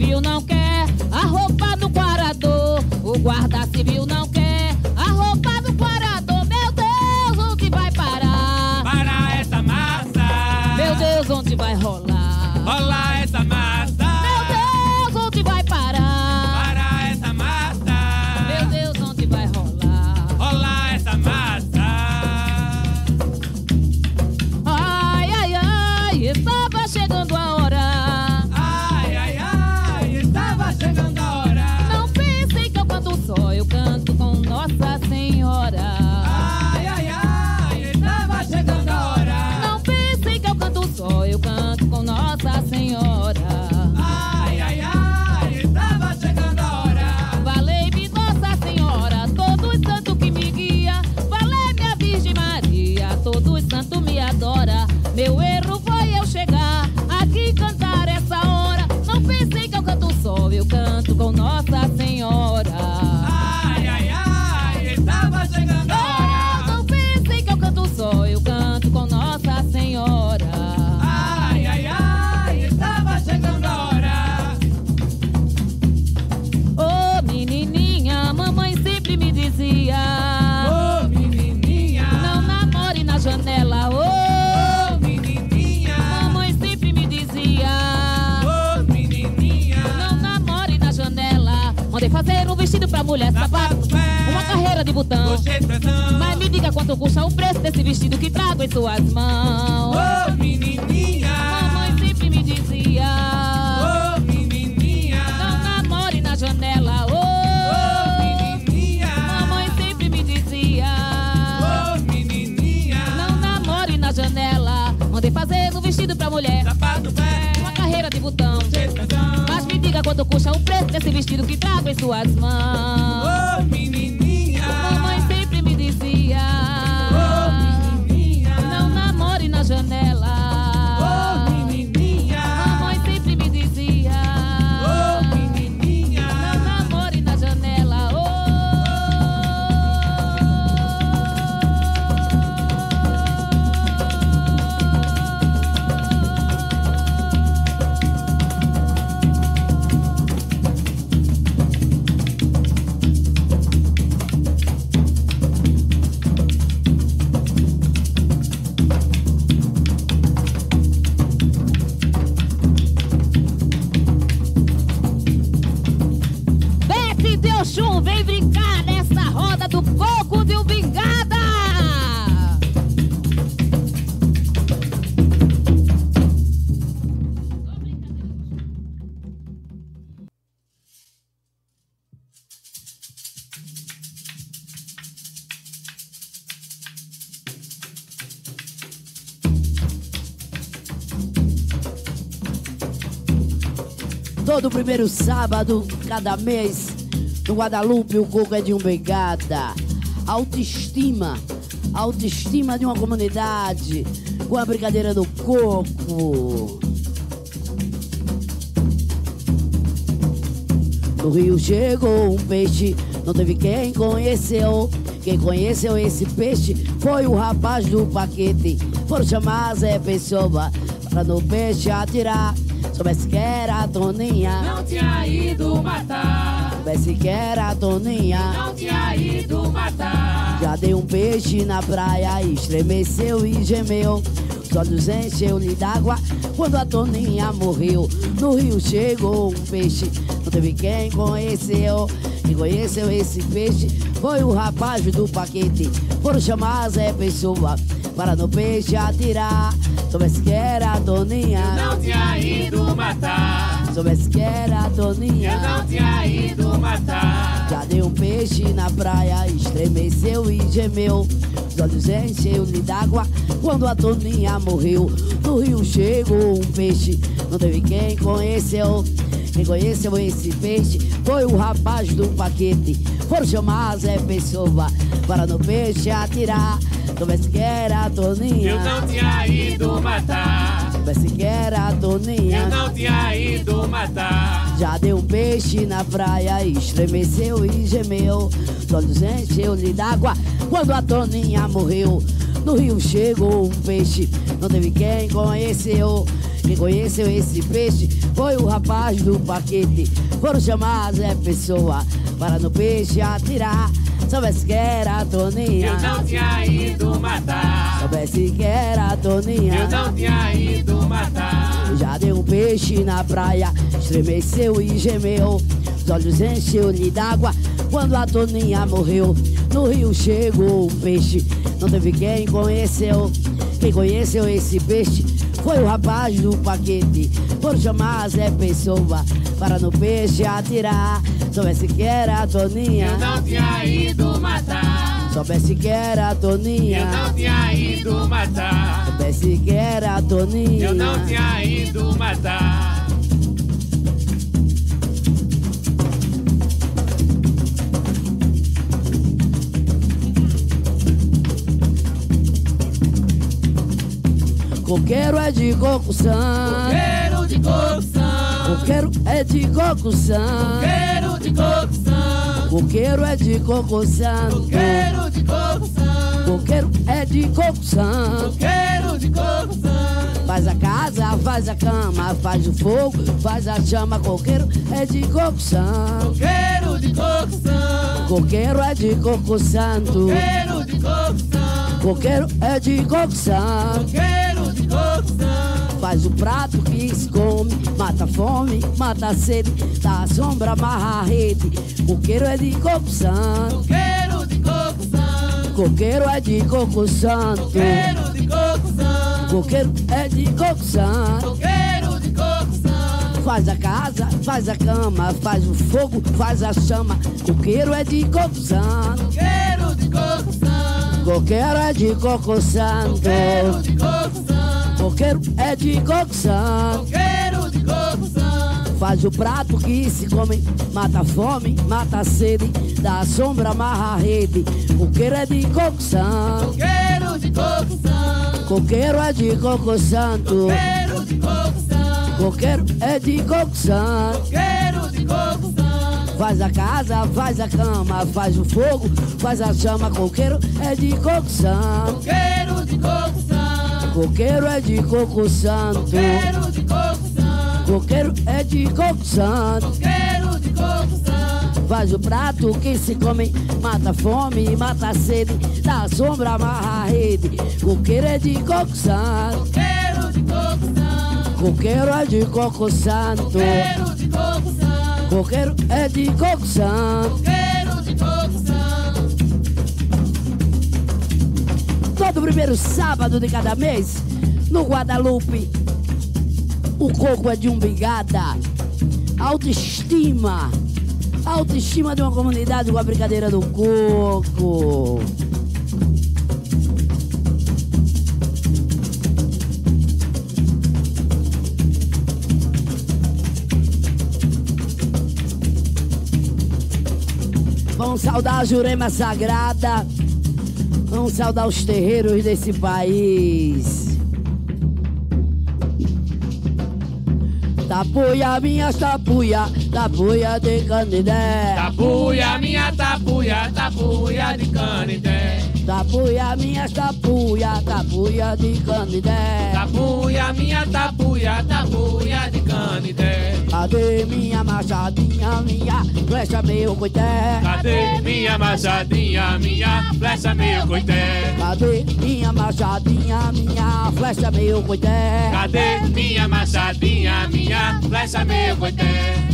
Speaker 4: Civil não Mas me diga quanto custa o preço desse vestido que trago em suas mãos.
Speaker 3: Ô menininha,
Speaker 4: Mamãe sempre me dizia:
Speaker 3: ô menininha,
Speaker 4: Não namore na janela.
Speaker 3: ô
Speaker 4: Oh,
Speaker 3: menininha,
Speaker 4: mamãe sempre me dizia:
Speaker 3: ô menininha,
Speaker 4: Não namore na janela. Mandei fazer um vestido pra mulher,
Speaker 3: sapato velho,
Speaker 4: uma carreira de botão. Mas me diga quanto custa o preço desse vestido que trago em suas mãos.
Speaker 3: Ô
Speaker 1: Todo primeiro sábado, cada mês, no Guadalupe, o coco é de umbigada. Autoestima, autoestima de uma comunidade, com a brincadeira do coco. No Rio chegou um peixe, não teve quem conheceu. Quem conheceu esse peixe foi o rapaz do paquete. Foram chamar Zé Pessoa para no peixe atirar. Soubesse que era a Toninha,
Speaker 2: Não tinha ido matar,
Speaker 1: soubesse que era a Toninha.
Speaker 2: não tinha ido matar.
Speaker 1: Já dei um peixe na praia, estremeceu e gemeu. Os olhos encheu-lhe d'água quando a Toninha morreu. No rio chegou um peixe, não teve quem conheceu. Quem conheceu esse peixe foi o rapaz do paquete. Foram chamar Zé Pessoa para no peixe atirar. Soubesse que era a Toninha,
Speaker 2: Não tinha ido matar,
Speaker 1: soubesse que era a
Speaker 2: eu
Speaker 1: Toninha.
Speaker 2: não tinha ido matar.
Speaker 1: Já deu um peixe na praia, estremeceu e gemeu. Os olhos encheu-lhe d'água quando a Toninha morreu. No rio chegou um peixe, não teve quem conheceu. Quem conheceu esse peixe foi o rapaz do paquete. Foram chamar Zé Pessoa para no peixe atirar. Soubesse que era a Toninha,
Speaker 2: Eu não tinha ido matar,
Speaker 1: soubesse que era a Toninha.
Speaker 2: eu não tinha ido matar.
Speaker 1: Já deu um peixe na praia, estremeceu e gemeu. Os olhos encheu-lhe d'água quando a Toninha morreu. No rio chegou um peixe, não teve quem conheceu. Quem conheceu esse peixe foi o rapaz do paquete. Foram chamar Zé Pessoa para no peixe atirar. Soubesse que era a Toninha,
Speaker 2: Eu não tinha ido matar,
Speaker 1: soubesse que era a Toninha.
Speaker 2: eu não tinha ido matar.
Speaker 1: Já deu um peixe na praia, estremeceu e gemeu. Os olhos encheu-lhe d'água quando a Toninha morreu. No rio chegou um peixe, não teve quem conheceu. Quem conheceu esse peixe foi o rapaz do paquete. Por chamar Zé Pessoa para no peixe atirar. Soubesse que era a Toninha,
Speaker 2: Eu não tinha ido matar,
Speaker 1: soubesse que era a
Speaker 2: eu
Speaker 1: Toninha.
Speaker 2: não tinha ido matar.
Speaker 1: Soubesse que era a Toninha.
Speaker 2: Eu não tinha ido matar.
Speaker 1: Coqueiro é de cocução.
Speaker 2: Quero de coção,
Speaker 1: Coqueiro é de cocução.
Speaker 2: quero de coção,
Speaker 1: Coqueiro é de cocução.
Speaker 2: quero de coção,
Speaker 1: Coqueiro é de cocução.
Speaker 2: quero de coção.
Speaker 1: Faz a casa, faz a cama, faz o fogo, faz a chama. Coqueiro é de cocução.
Speaker 2: Quero de coção,
Speaker 1: Coqueiro é de coco santo.
Speaker 2: quero de coção,
Speaker 1: Coqueiro é de
Speaker 2: coção.
Speaker 1: Faz o prato que se come, mata a fome, mata a sede, dá a sombra, amarra a rede. Coqueiro é de coco santo,
Speaker 2: Coqueiro de coco santo,
Speaker 1: coqueiro é de coco santo,
Speaker 2: coqueiro de coco santo,
Speaker 1: coqueiro é de coco santo.
Speaker 2: coqueiro de coco santo,
Speaker 1: Faz a casa, faz a cama, faz o fogo, faz a chama. Coqueiro é de coco santo,
Speaker 2: coqueiro de coco santo,
Speaker 1: coqueiro é de coco santo,
Speaker 2: coqueiro de coco santo,
Speaker 1: coqueiro é de coco santo.
Speaker 2: coqueiro de coco santo,
Speaker 1: Faz o prato que se come, mata a fome, mata a sede, dá a sombra, amarra a rede. Coqueiro é de coco santo,
Speaker 2: coqueiro de coco santo,
Speaker 1: coqueiro é de coco santo,
Speaker 2: coqueiro de coco santo,
Speaker 1: coqueiro é de coco santo.
Speaker 2: coqueiro de coco santo,
Speaker 1: Faz a casa, faz a cama, faz o fogo, faz a chama. Coqueiro é de coco santo,
Speaker 2: coqueiro de coco
Speaker 1: coqueiro é de coco santo,
Speaker 2: coqueiro de coco santo,
Speaker 1: coqueiro é de coco santo.
Speaker 2: coqueiro de coco santo,
Speaker 1: Faz o prato que se come, mata a fome, mata a sede, dá a sombra, amarra a rede. Coqueiro é de coco santo,
Speaker 2: coqueiro de coco santo,
Speaker 1: coqueiro é de coco santo,
Speaker 2: coqueiro de coco santo,
Speaker 1: coqueiro é de coco santo. Todo primeiro sábado de cada mês, no Guadalupe, o coco é de umbigada. Autoestima. Autoestima de uma comunidade com a brincadeira do coco. Vamos saudar a Jurema Sagrada. Vamos saudar os terreiros desse país. Tapuia, minhas tapuia, tapuia de Canidé.
Speaker 3: Tapuia, minha tapuia, tapuia de canidé.
Speaker 1: Tapuia, minhas tapuia, tapuia de Canidé.
Speaker 3: Tapuia, minha tapuia, tapuia de canidé.
Speaker 1: Cadê minha machadinha, minha flecha, meu coité?
Speaker 3: Cadê minha machadinha, minha flecha, meu coité?
Speaker 1: Cadê minha machadinha, minha flecha, meu coité?
Speaker 3: Cadê minha machadinha, minha flecha, meu coité?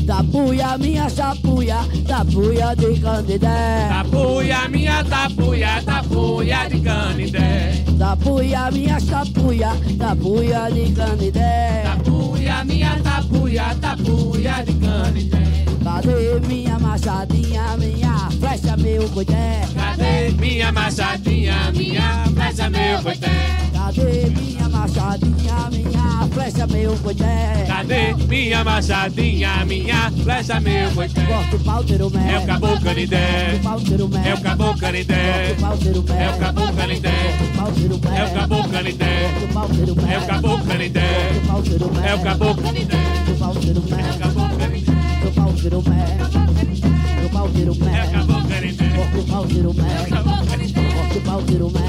Speaker 1: Tapuia, minha tapuia, tapuia de Canidé.
Speaker 3: Tapuia, minha tapuia, tapuia de canidé.
Speaker 1: Tapuia, minha tapuia, tapuia de Canidé.
Speaker 3: Tapuia, minha tapuia, tapuia de canidé.
Speaker 1: Cadê minha machadinha, minha flecha, meu coité?
Speaker 3: Cadê minha machadinha, minha flecha, meu coité?
Speaker 1: Cadê minha machadinha, minha flecha, meu coité?
Speaker 3: Cadê minha machadinha, minha flecha, meu coité?
Speaker 1: Corta o pau, tiro mé.
Speaker 3: É o caboclo canidé. É o caboclo canidé. É o caboclo canidé. É o caboclo canidé. É o caboclo canidé. É o caboclo canidé. É o caboclo canidé.
Speaker 1: Pau, tiro mé. Corta o pau, tiro mé.
Speaker 3: É o
Speaker 1: pau, tiro mé. Corta o pau, tiro mé.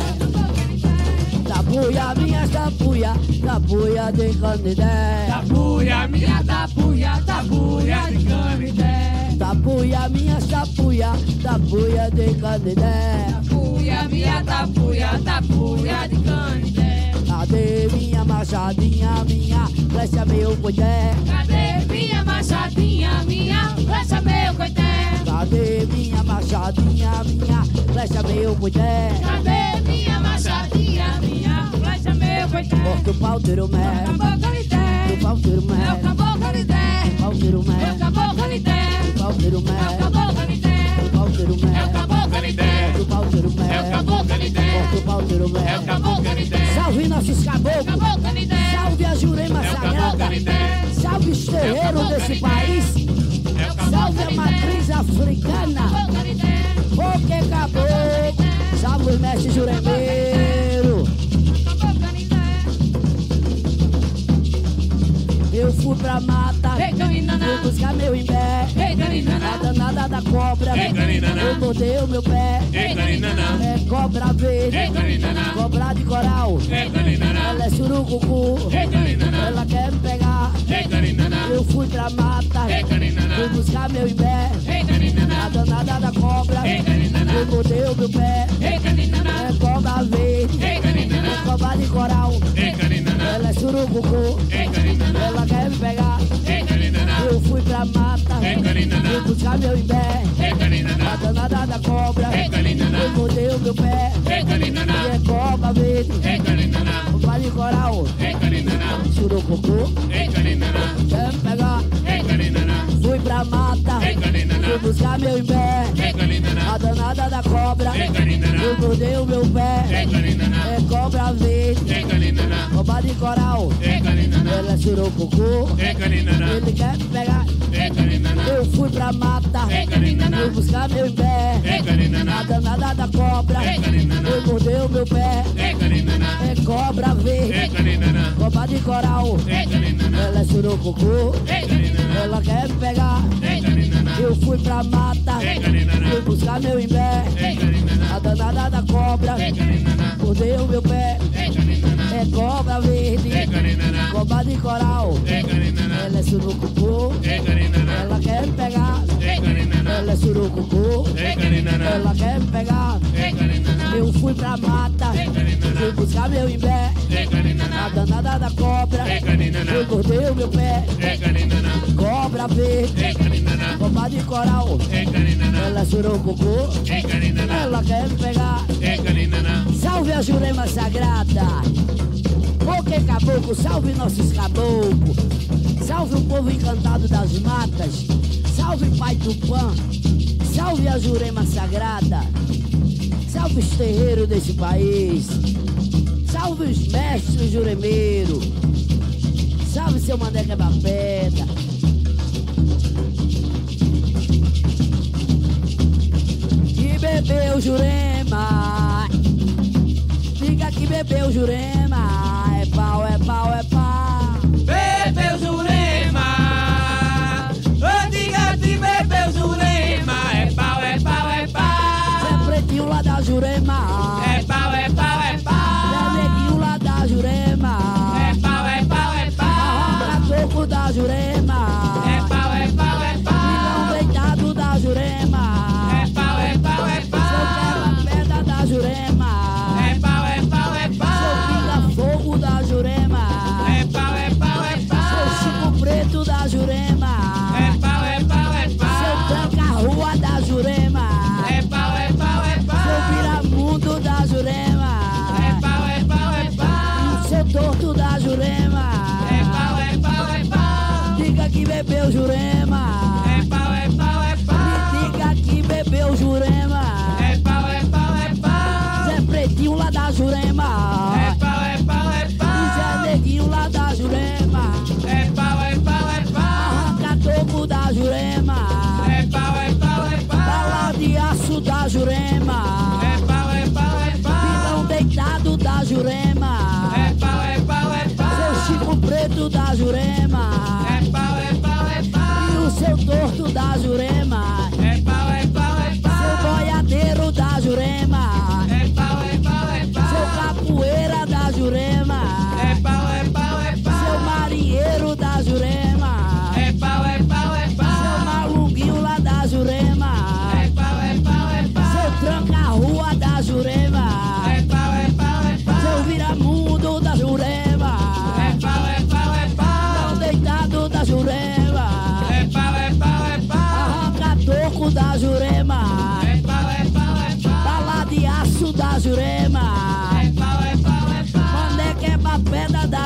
Speaker 1: Tapuia, minha tapuia, tapuia de Canidé.
Speaker 3: Tapuia, minha tapuia, tapuia de canidé.
Speaker 1: Tapuia, minha tapuia, tapuia de Canidé.
Speaker 2: tapuia, minha tapuia, tapuia de canidé.
Speaker 1: Cadê minha machadinha, minha flecha, meu coité?
Speaker 2: Cadê minha machadinha, minha flecha, meu coité?
Speaker 1: Cadê minha machadinha, minha flecha, meu coité?
Speaker 2: Cadê minha machadinha, minha flecha, meu coité?
Speaker 1: Corta o pau, tiro mé.
Speaker 2: Caboclo
Speaker 1: Corta o pau, tiro
Speaker 2: É o
Speaker 1: mé.
Speaker 2: caboclo.
Speaker 1: Pau, tiro
Speaker 2: É o
Speaker 1: mé.
Speaker 2: caboclo.
Speaker 1: Pau, tiro
Speaker 2: É o
Speaker 1: mé.
Speaker 2: caboclo canidé.
Speaker 1: Pau, tiro
Speaker 2: É o
Speaker 1: mé.
Speaker 2: caboclo canidé.
Speaker 1: Corta o pau, tiro
Speaker 3: É o caboclo canidé.
Speaker 1: Corta o pau, tiro
Speaker 3: É o caboclo canidé.
Speaker 1: Salve nossos caboclos.
Speaker 2: Caboclo canidé.
Speaker 1: Salve a Jurema
Speaker 3: É caboclo
Speaker 1: Sagrada. Salve os terreiros desse país.
Speaker 3: É caboclo
Speaker 1: Salve a matriz africana.
Speaker 2: Caboclo canidé.
Speaker 1: O que caboclo. Salve os mestres juremeiros. Eu fui pra mata. Fui buscar meu imbé. A danada da cobra. Eu mordei o meu pé. É cobra verde. Cobra de coral. Ela é surucucu. Ela quer me pegar. Eu fui pra mata. Fui buscar meu
Speaker 2: caninana.
Speaker 1: A danada da cobra. Eu mordeu meu pé. É cobra verde. É cobra de coral. Ela é surucucu. Ela quer me pegar. Eu fui pra mata. Fui buscar meu imbé. A danada da cobra. Eu mordeu meu pé. E é cobra verde. Cobra de coral. Surucucu. Quer me pegar. Fui pra mata. Fui buscar meu imbé. A danada da cobra. Eu mordei o meu pé. É cobra verde. Cobra de coral. Ela é surucucu. Ele quer me pegar. Eu fui pra mata. Fui buscar meu imbé. A danada da cobra. Eu mordei o meu pé. É cobra verde. Cobra de coral. Ela é surucucu. Ela quer pegar. Eu fui pra mata. Fui buscar meu imbé. A danada da cobra. Mordei o meu pé. É cobra verde. Cobra de coral. Ela é surucucu. Ela quer pegar. Ela é surucucu. Ela quer pegar. Eu fui pra mata. Fui buscar meu imbé. A danada da cobra. Eu mordei o meu pé. Cobra verde. Cobra de coral. Ela é surucucu. Ela quer me pegar. Salve a Jurema Sagrada. Porque caboclo, salve nossos caboclos. Salve o povo encantado das matas. Salve Pai Tupã. Salve a Jurema Sagrada. Salve os terreiros desse país. Salve os mestres juremeiros. Salve seu Mané Quebra-Pedra. Que bebeu Jurema. Diga que bebeu Jurema. É pau, é pau, é pau.
Speaker 3: Bebeu Jurema. Ô,
Speaker 1: diga que bebeu Jurema.
Speaker 3: É pau, é pau, é pau.
Speaker 1: Zé Pretinho lá da Jurema. Da Jurema.
Speaker 3: É pau, é pau, é
Speaker 1: E
Speaker 3: pau.
Speaker 1: o seu torto da Jurema.
Speaker 3: É pau, é pau, é
Speaker 1: Seu
Speaker 3: pau.
Speaker 1: boiadeiro da Jurema.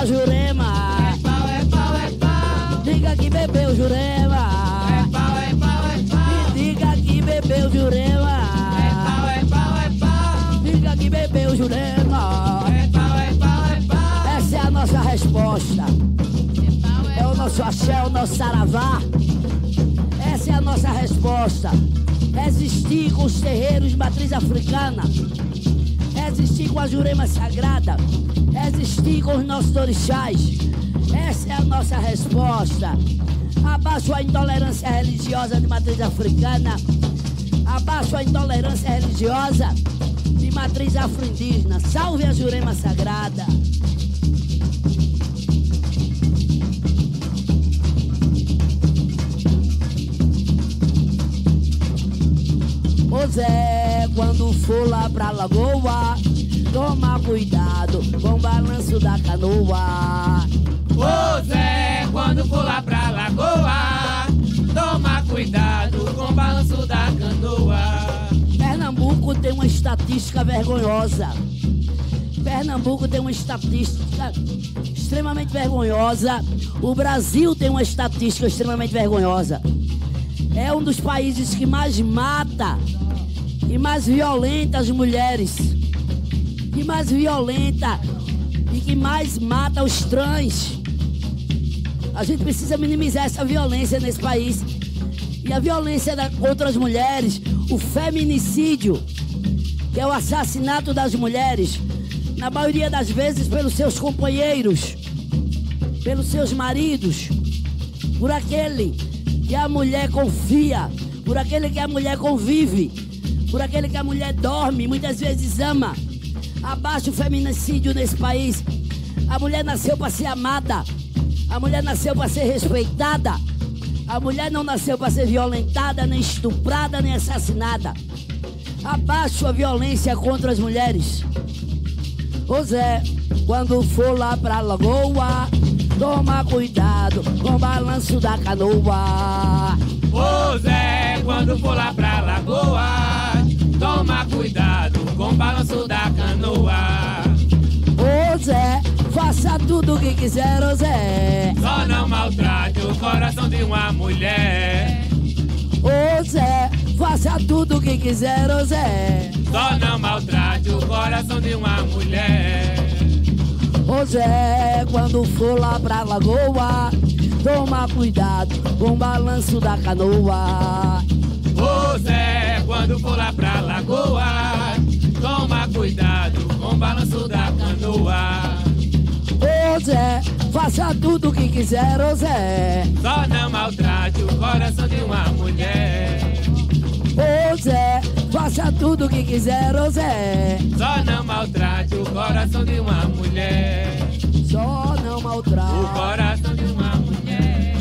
Speaker 1: Jurema.
Speaker 3: É pau, é pau, é pau.
Speaker 1: Diga que bebeu Jurema.
Speaker 3: É pau, é pau, é pau.
Speaker 1: Diga que bebeu Jurema.
Speaker 3: É pau, é pau, é pau.
Speaker 1: Diga que bebeu Jurema.
Speaker 3: É pau, é pau, é pau.
Speaker 1: Essa é a nossa resposta. É o nosso axé, é o nosso saravá. Essa é a nossa resposta. Existir com os terreiros matriz africana. Existir com a Jurema Sagrada. Existir com os nossos orixás. Essa é a nossa resposta. Abaixo a intolerância religiosa de matriz africana. Abaixo a intolerância religiosa de matriz afro-indígena. Salve a Jurema Sagrada. Ô Zé, quando for lá pra lagoa, toma cuidado com o balanço da canoa.
Speaker 3: Ô Zé, quando for lá pra lagoa, toma cuidado com o balanço da canoa.
Speaker 1: Pernambuco tem uma estatística vergonhosa. Pernambuco tem uma estatística extremamente vergonhosa. O Brasil tem uma estatística extremamente vergonhosa. É um dos países que mais mata e mais violenta as mulheres. Que mais violenta e que mais mata os trans. A gente precisa minimizar essa violência nesse país. E a violência contra as mulheres, o feminicídio, que é o assassinato das mulheres, na maioria das vezes pelos seus companheiros, pelos seus maridos, por aquele que a mulher confia, por aquele que a mulher convive, por aquele que a mulher dorme, muitas vezes ama. Abaixa o feminicídio nesse país. A mulher nasceu para ser amada. A mulher nasceu para ser respeitada. A mulher não nasceu para ser violentada, nem estuprada, nem assassinada. Abaixa a violência contra as mulheres. Ô Zé, quando for lá pra lagoa, toma cuidado com o balanço da canoa.
Speaker 3: Ô Zé, quando for lá pra lagoa, toma cuidado com o balanço da canoa.
Speaker 1: Ô Zé, faça tudo o que quiser, ô Zé.
Speaker 3: Só não maltrate o coração de uma mulher.
Speaker 1: Ô Zé, faça tudo o que quiser, ô Zé.
Speaker 3: Só não maltrate o coração de uma mulher.
Speaker 1: Ô Zé, quando for lá pra lagoa, toma cuidado com o balanço da canoa.
Speaker 3: Ô Zé, quando for lá pra lagoa, toma cuidado com o balanço da canoa.
Speaker 1: Ô Zé, faça tudo o que quiser, ô Zé.
Speaker 3: Só não maltrate o coração de uma mulher.
Speaker 1: Ô Zé, faça tudo o que quiser, ô Zé.
Speaker 3: Só não maltrate o coração de uma mulher.
Speaker 1: Só não
Speaker 3: O
Speaker 1: maltrate,
Speaker 3: coração de uma mulher.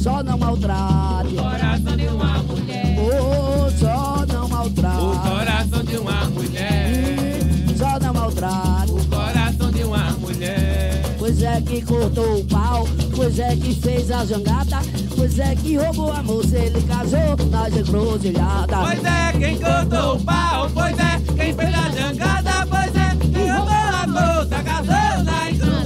Speaker 1: só não maltrate.
Speaker 3: O coração de uma mulher.
Speaker 1: Ô, só não
Speaker 3: O
Speaker 1: maltrate.
Speaker 3: coração de uma mulher.
Speaker 1: Só não maltrate.
Speaker 3: O coração de uma mulher.
Speaker 1: Pois é que cortou o pau, pois é que fez a jangada, pois é que roubou a moça, ele casou nas encruzilhadas.
Speaker 3: Pois é, quem cortou o pau, pois é, quem fez a jangada, pois é, quem roubou a moça, casou na encruzilhada.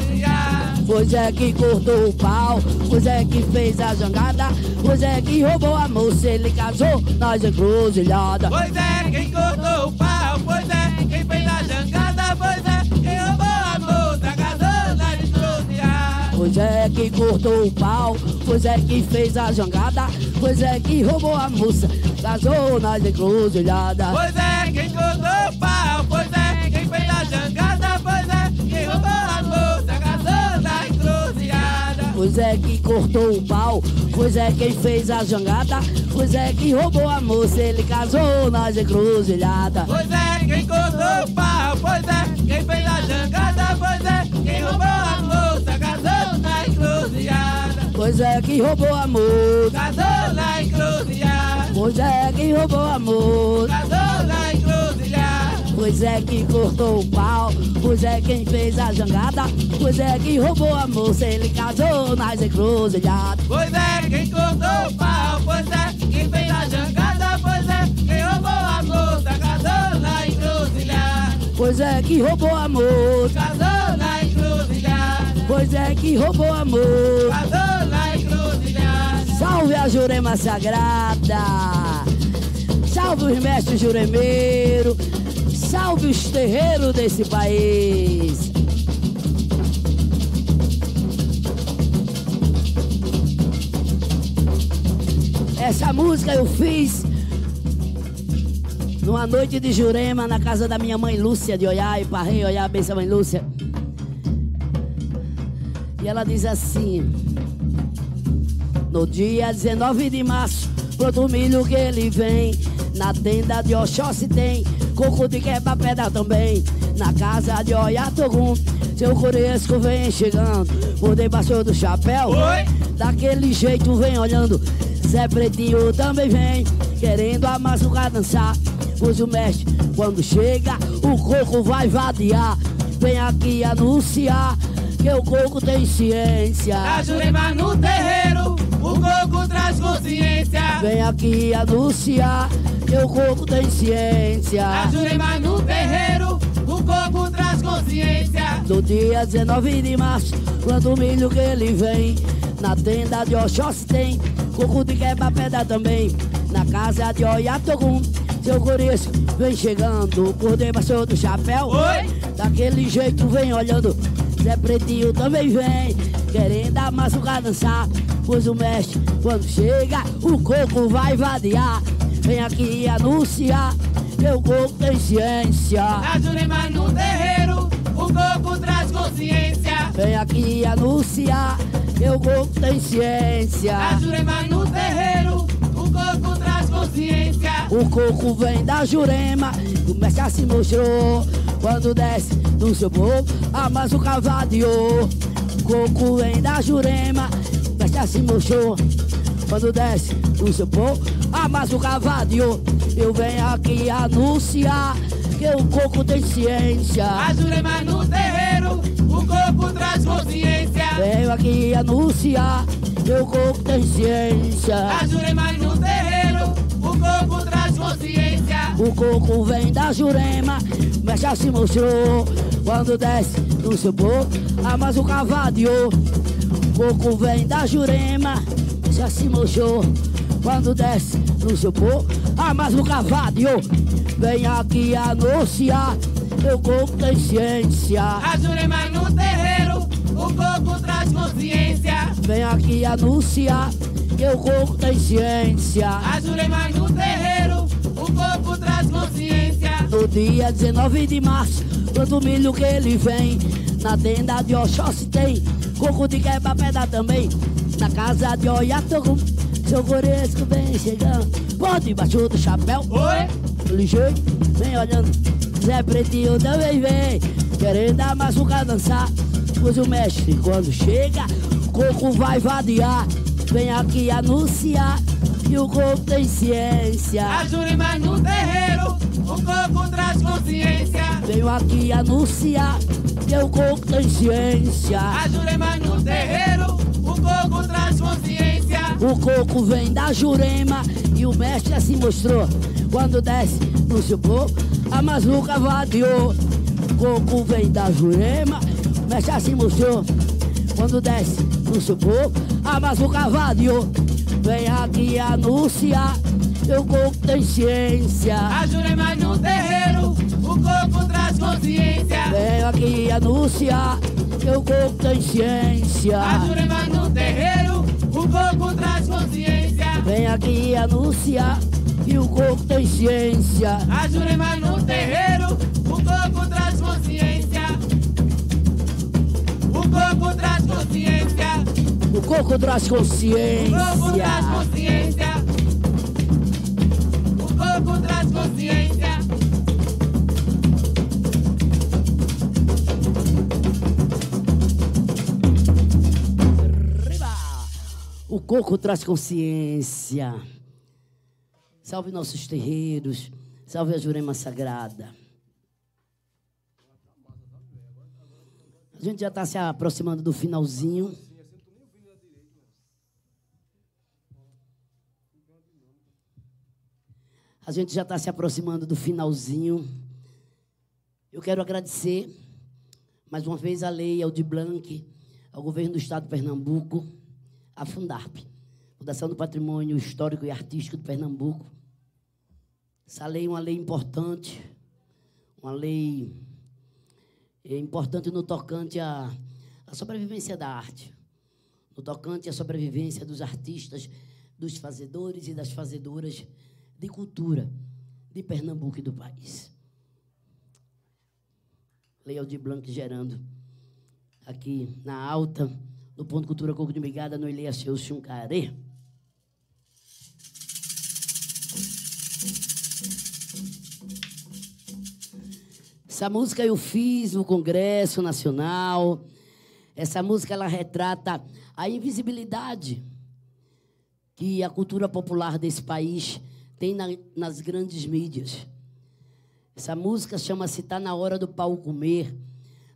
Speaker 1: Pois é que cortou o pau, pois é que fez a jangada, pois é que roubou a moça, ele casou nas encruzilhadas.
Speaker 3: Pois é, quem cortou o pau, pois é, quem fez a jangada, pois é, quem roubou a moça, casou na encruzilhada.
Speaker 1: Pois é que cortou o pau, pois é que fez a jangada, pois é que roubou a moça, casou nas encruzilhadas.
Speaker 3: Pois é, Pois é
Speaker 1: que cortou o pau, pois é quem fez a jangada, pois é que roubou a moça, ele casou nas encruzilhadas.
Speaker 3: Pois é, quem cortou o pau, pois é, quem fez a jangada, pois é, quem roubou a moça, casou na encruzilhada.
Speaker 1: Pois é que roubou a moça,
Speaker 3: Casou na encruzilhada,
Speaker 1: pois é que roubou a moça,
Speaker 3: casou.
Speaker 1: Pois é que cortou o pau, pois é quem fez a jangada, pois é que roubou a moça, ele casou nas encruzilhadas.
Speaker 3: Pois é, quem cortou o pau, pois é, quem fez a jangada, pois é, quem roubou a moça, casou na encruzilhada.
Speaker 1: Pois é que roubou a moça,
Speaker 3: Casou na encruzilhada,
Speaker 1: pois é que roubou a moça.
Speaker 3: casou na encruzilhada.
Speaker 1: Salve a Jurema Sagrada! Salve os mestres juremeiros! Salve os terreiros desse país! Essa música eu fiz numa noite de Jurema na casa da minha mãe Lúcia de Oiá e Parrei, Oiá, benção mãe Lúcia. E ela diz assim: no dia 19 de março, o milho que ele vem. Na tenda de Oxóssi tem coco de quebra-pedra também. Na casa de Oiatogum, seu Coresco vem chegando. Por debaixo do chapéu,
Speaker 3: Oi.
Speaker 1: daquele jeito vem olhando. Zé Pretinho também vem, querendo a maçuca dançar. pois o mestre, quando chega, o coco vai vadiar. Vem aqui anunciar que o coco tem ciência.
Speaker 2: Jurema no terreiro, coco traz consciência.
Speaker 1: Vem aqui anunciar que o coco tem ciência.
Speaker 2: A Jurema no terreiro, o coco traz consciência.
Speaker 1: No dia 19 de março, quando o milho que ele vem, na tenda de Oxóssi tem coco de quebra-pedra também. Na casa de Oiatogum, seu corisco vem chegando por debaixo do chapéu.
Speaker 2: Oi?
Speaker 1: Daquele jeito vem olhando, Zé Pretinho também vem, querendo a maçuca dançar. Pois o mestre, quando chega, o coco vai vadiar. Vem aqui anunciar o coco tem ciência.
Speaker 2: A Jurema no terreiro, o coco traz consciência.
Speaker 1: Vem aqui anunciar o coco tem ciência.
Speaker 2: A Jurema no terreiro, o coco traz consciência.
Speaker 1: O coco vem da Jurema, o mestre se mostrou. Quando desce no seu povo, amassa o cavadeou. O coco vem da Jurema, o mestre se mostrou. Quando desce no seu povo, amassa o cavadeou. Eu venho aqui anunciar que o coco tem ciência.
Speaker 2: A Jurema no terreiro, o coco traz consciência.
Speaker 1: Venho aqui anunciar que o coco tem ciência.
Speaker 2: A Jurema no terreiro, o consciência.
Speaker 1: O coco vem da Jurema, mas já se mostrou. Quando desce no seu povo, mas o cavadeou. O coco vem da Jurema, já se mostrou. Quando desce no seu povo, mas o cavadeou. Vem aqui anunciar, que o coco tem ciência.
Speaker 2: A Jurema no terreiro, o coco traz consciência.
Speaker 1: Vem aqui anunciar, que o coco tem ciência.
Speaker 2: A Jurema no terreiro, consciência.
Speaker 1: No dia 19 de março, quando milho que ele vem, na tenda de Oxóssi tem coco de quebra-pedra também. Na casa de Oiatogum, seu coresco vem chegando, por debaixo do chapéu.
Speaker 2: Oi?
Speaker 1: Ligeiro, vem olhando, Zé Pretinho também vem, querendo a maçuca dançar. Pois o mestre, quando chega, coco vai vadiar. Vem aqui anunciar que o coco tem ciência.
Speaker 2: A Jurema no terreiro, o coco traz consciência.
Speaker 1: Venho aqui anunciar que o coco tem ciência.
Speaker 2: A Jurema no terreiro, o coco traz consciência.
Speaker 1: O coco vem da Jurema e o mestre assim mostrou. Quando desce no povo, a mazuca vadiou. O coco vem da Jurema, o mestre assim mostrou. Quando desce no povo, a mazuca vadiou. Vem aqui anunciar que o coco tem ciência.
Speaker 2: A Jurema no terreiro, o coco traz consciência.
Speaker 1: Venho aqui anunciar que o coco tem ciência.
Speaker 2: A Jurema no terreiro, o coco traz consciência.
Speaker 1: Vem aqui anunciar que o coco tem ciência.
Speaker 2: A Jurema no terreiro, o coco traz consciência. O coco traz consciência.
Speaker 1: O coco traz
Speaker 2: O coco
Speaker 1: consciência.
Speaker 2: traz consciência. O coco traz consciência.
Speaker 1: O coco traz consciência. Salve nossos terreiros. Salve a Jurema Sagrada. A gente já está se aproximando do finalzinho. A gente já está se aproximando do finalzinho. Eu quero agradecer mais uma vez a Lei Aldir Blanc, ao governo do Estado de Pernambuco, a Fundarp, Fundação do Patrimônio Histórico e Artístico de Pernambuco. Essa lei é uma lei importante, uma lei é, importante no tocante à, à sobrevivência da arte, no tocante à sobrevivência dos artistas, dos fazedores e das fazedoras de cultura de Pernambuco e do país. Lei Aldir Blanc gerando aqui na alta, no Ponto Cultura Coco de Migada, no Ilha Seu Chuncaré. Essa música eu fiz no Congresso Nacional. Essa música ela retrata a invisibilidade que a cultura popular desse país tem na- nas grandes mídias. Essa música chama-se Tá na hora do pau comer.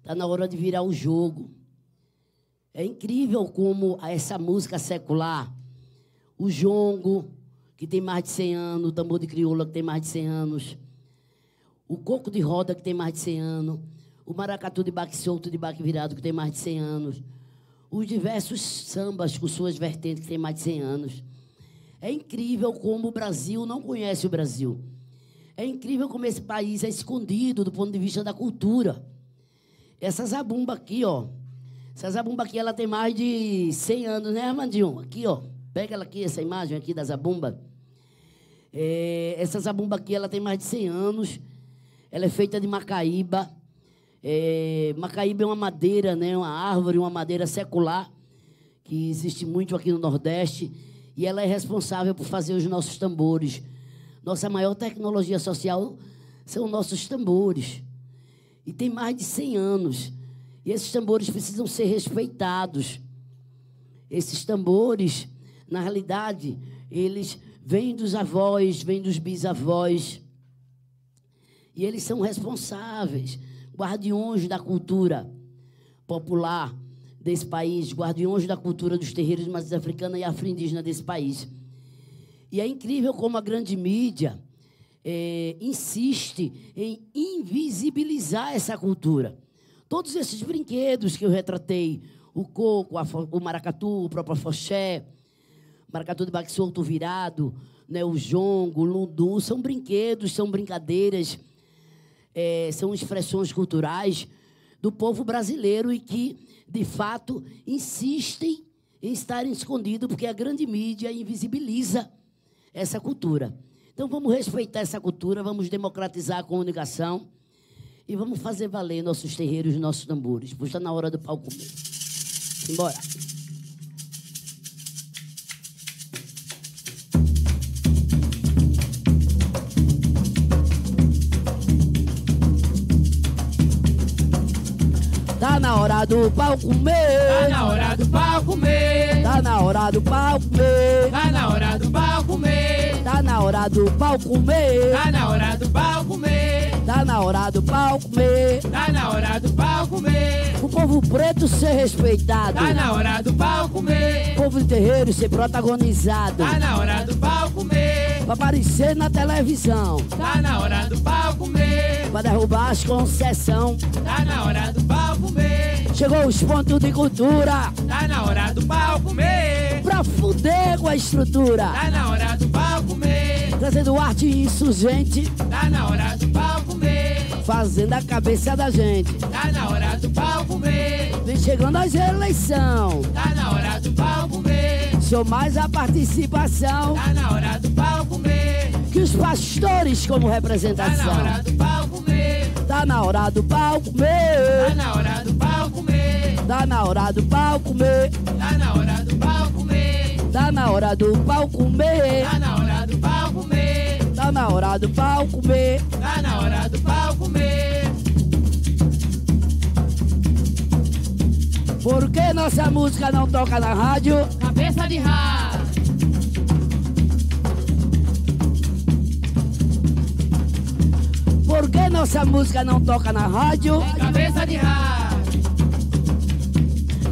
Speaker 1: Tá na hora de virar o jogo. É incrível como essa música secular, o jongo, que tem mais de 100 anos, o tambor de crioula, que tem mais de 100 anos, o coco de roda, que tem mais de 100 anos, o maracatu de baque solto, de baque virado, que tem mais de 100 anos, os diversos sambas com suas vertentes, que tem mais de 100 anos. É incrível como o Brasil não conhece o Brasil. É incrível como esse país é escondido do ponto de vista da cultura. Essa zabumba aqui, ó. Essa zabumba aqui, ela tem mais de 100 anos, né, Armandinho? Aqui, ó. Pega ela aqui, essa imagem aqui da zabumba. É, essa zabumba aqui, ela tem mais de 100 anos. Ela é feita de macaíba. É, macaíba é uma madeira, né? Uma árvore, uma madeira secular que existe muito aqui no Nordeste. E ela é responsável por fazer os nossos tambores. Nossa maior tecnologia social são nossos tambores. E tem mais de 100 anos. E esses tambores precisam ser respeitados. Esses tambores, na realidade, eles vêm dos avós, vêm dos bisavós. E eles são responsáveis, guardiões da cultura popular desse país, guardiões da cultura dos terreiros matriz africana e afro-indígena desse país. E é incrível como a grande mídia é, insiste em invisibilizar essa cultura. Todos esses brinquedos que eu retratei, o coco, o maracatu, o próprio afoxé, maracatu de baque solto virado, né, o jongo, o lundu, são brinquedos, são brincadeiras, é, são expressões culturais do povo brasileiro e que, de fato, insistem em estarem escondidos porque a grande mídia invisibiliza essa cultura. Então vamos respeitar essa cultura, vamos democratizar a comunicação e vamos fazer valer nossos terreiros, nossos tambores. Pois está na hora do pau comer. Na hora do pau comer.
Speaker 2: Tá na hora do pau comer.
Speaker 1: Tá na hora do pau comer.
Speaker 2: Tá na hora do pau comer.
Speaker 1: Tá na hora do pau comer.
Speaker 2: Tá na hora do pau comer.
Speaker 1: Tá na hora do pau comer.
Speaker 2: Tá na hora do pau comer.
Speaker 1: O povo preto ser respeitado.
Speaker 2: Tá na hora do pau comer.
Speaker 1: O povo de terreiro ser protagonizado.
Speaker 2: Tá na hora do pau comer.
Speaker 1: Pra aparecer na televisão.
Speaker 2: Tá na hora do pau comer.
Speaker 1: Pra derrubar as concessão.
Speaker 2: Tá na hora do pau comer.
Speaker 1: Chegou os pontos de cultura.
Speaker 2: Tá na hora do pau comer.
Speaker 1: Pra fuder com a estrutura.
Speaker 2: Tá na hora do pau comer.
Speaker 1: Trazendo arte insurgente.
Speaker 2: Tá na hora do pau comer.
Speaker 1: Fazendo a cabeça da gente.
Speaker 2: Tá na hora do pau comer.
Speaker 1: Vem chegando as eleições.
Speaker 2: Tá na hora do pau comer.
Speaker 1: Sou mais a participação
Speaker 2: Tá na hora do pau comer.
Speaker 1: que os pastores como
Speaker 2: Tá na
Speaker 1: representação.
Speaker 2: hora do pau comer.
Speaker 1: Tá na hora do pau
Speaker 2: Tá
Speaker 1: comer.
Speaker 2: na hora do pau comer.
Speaker 1: Tá na hora do pau comer.
Speaker 2: Tá na hora do pau comer.
Speaker 1: Tá na hora do pau comer.
Speaker 2: Tá na hora do pau comer.
Speaker 1: Tá na hora do pau comer.
Speaker 2: Tá na hora do pau comer.
Speaker 1: Por que nossa música não toca na rádio?
Speaker 2: Cabeça de rato.
Speaker 1: Por que nossa música não toca na rádio?
Speaker 2: Cabeça de rato.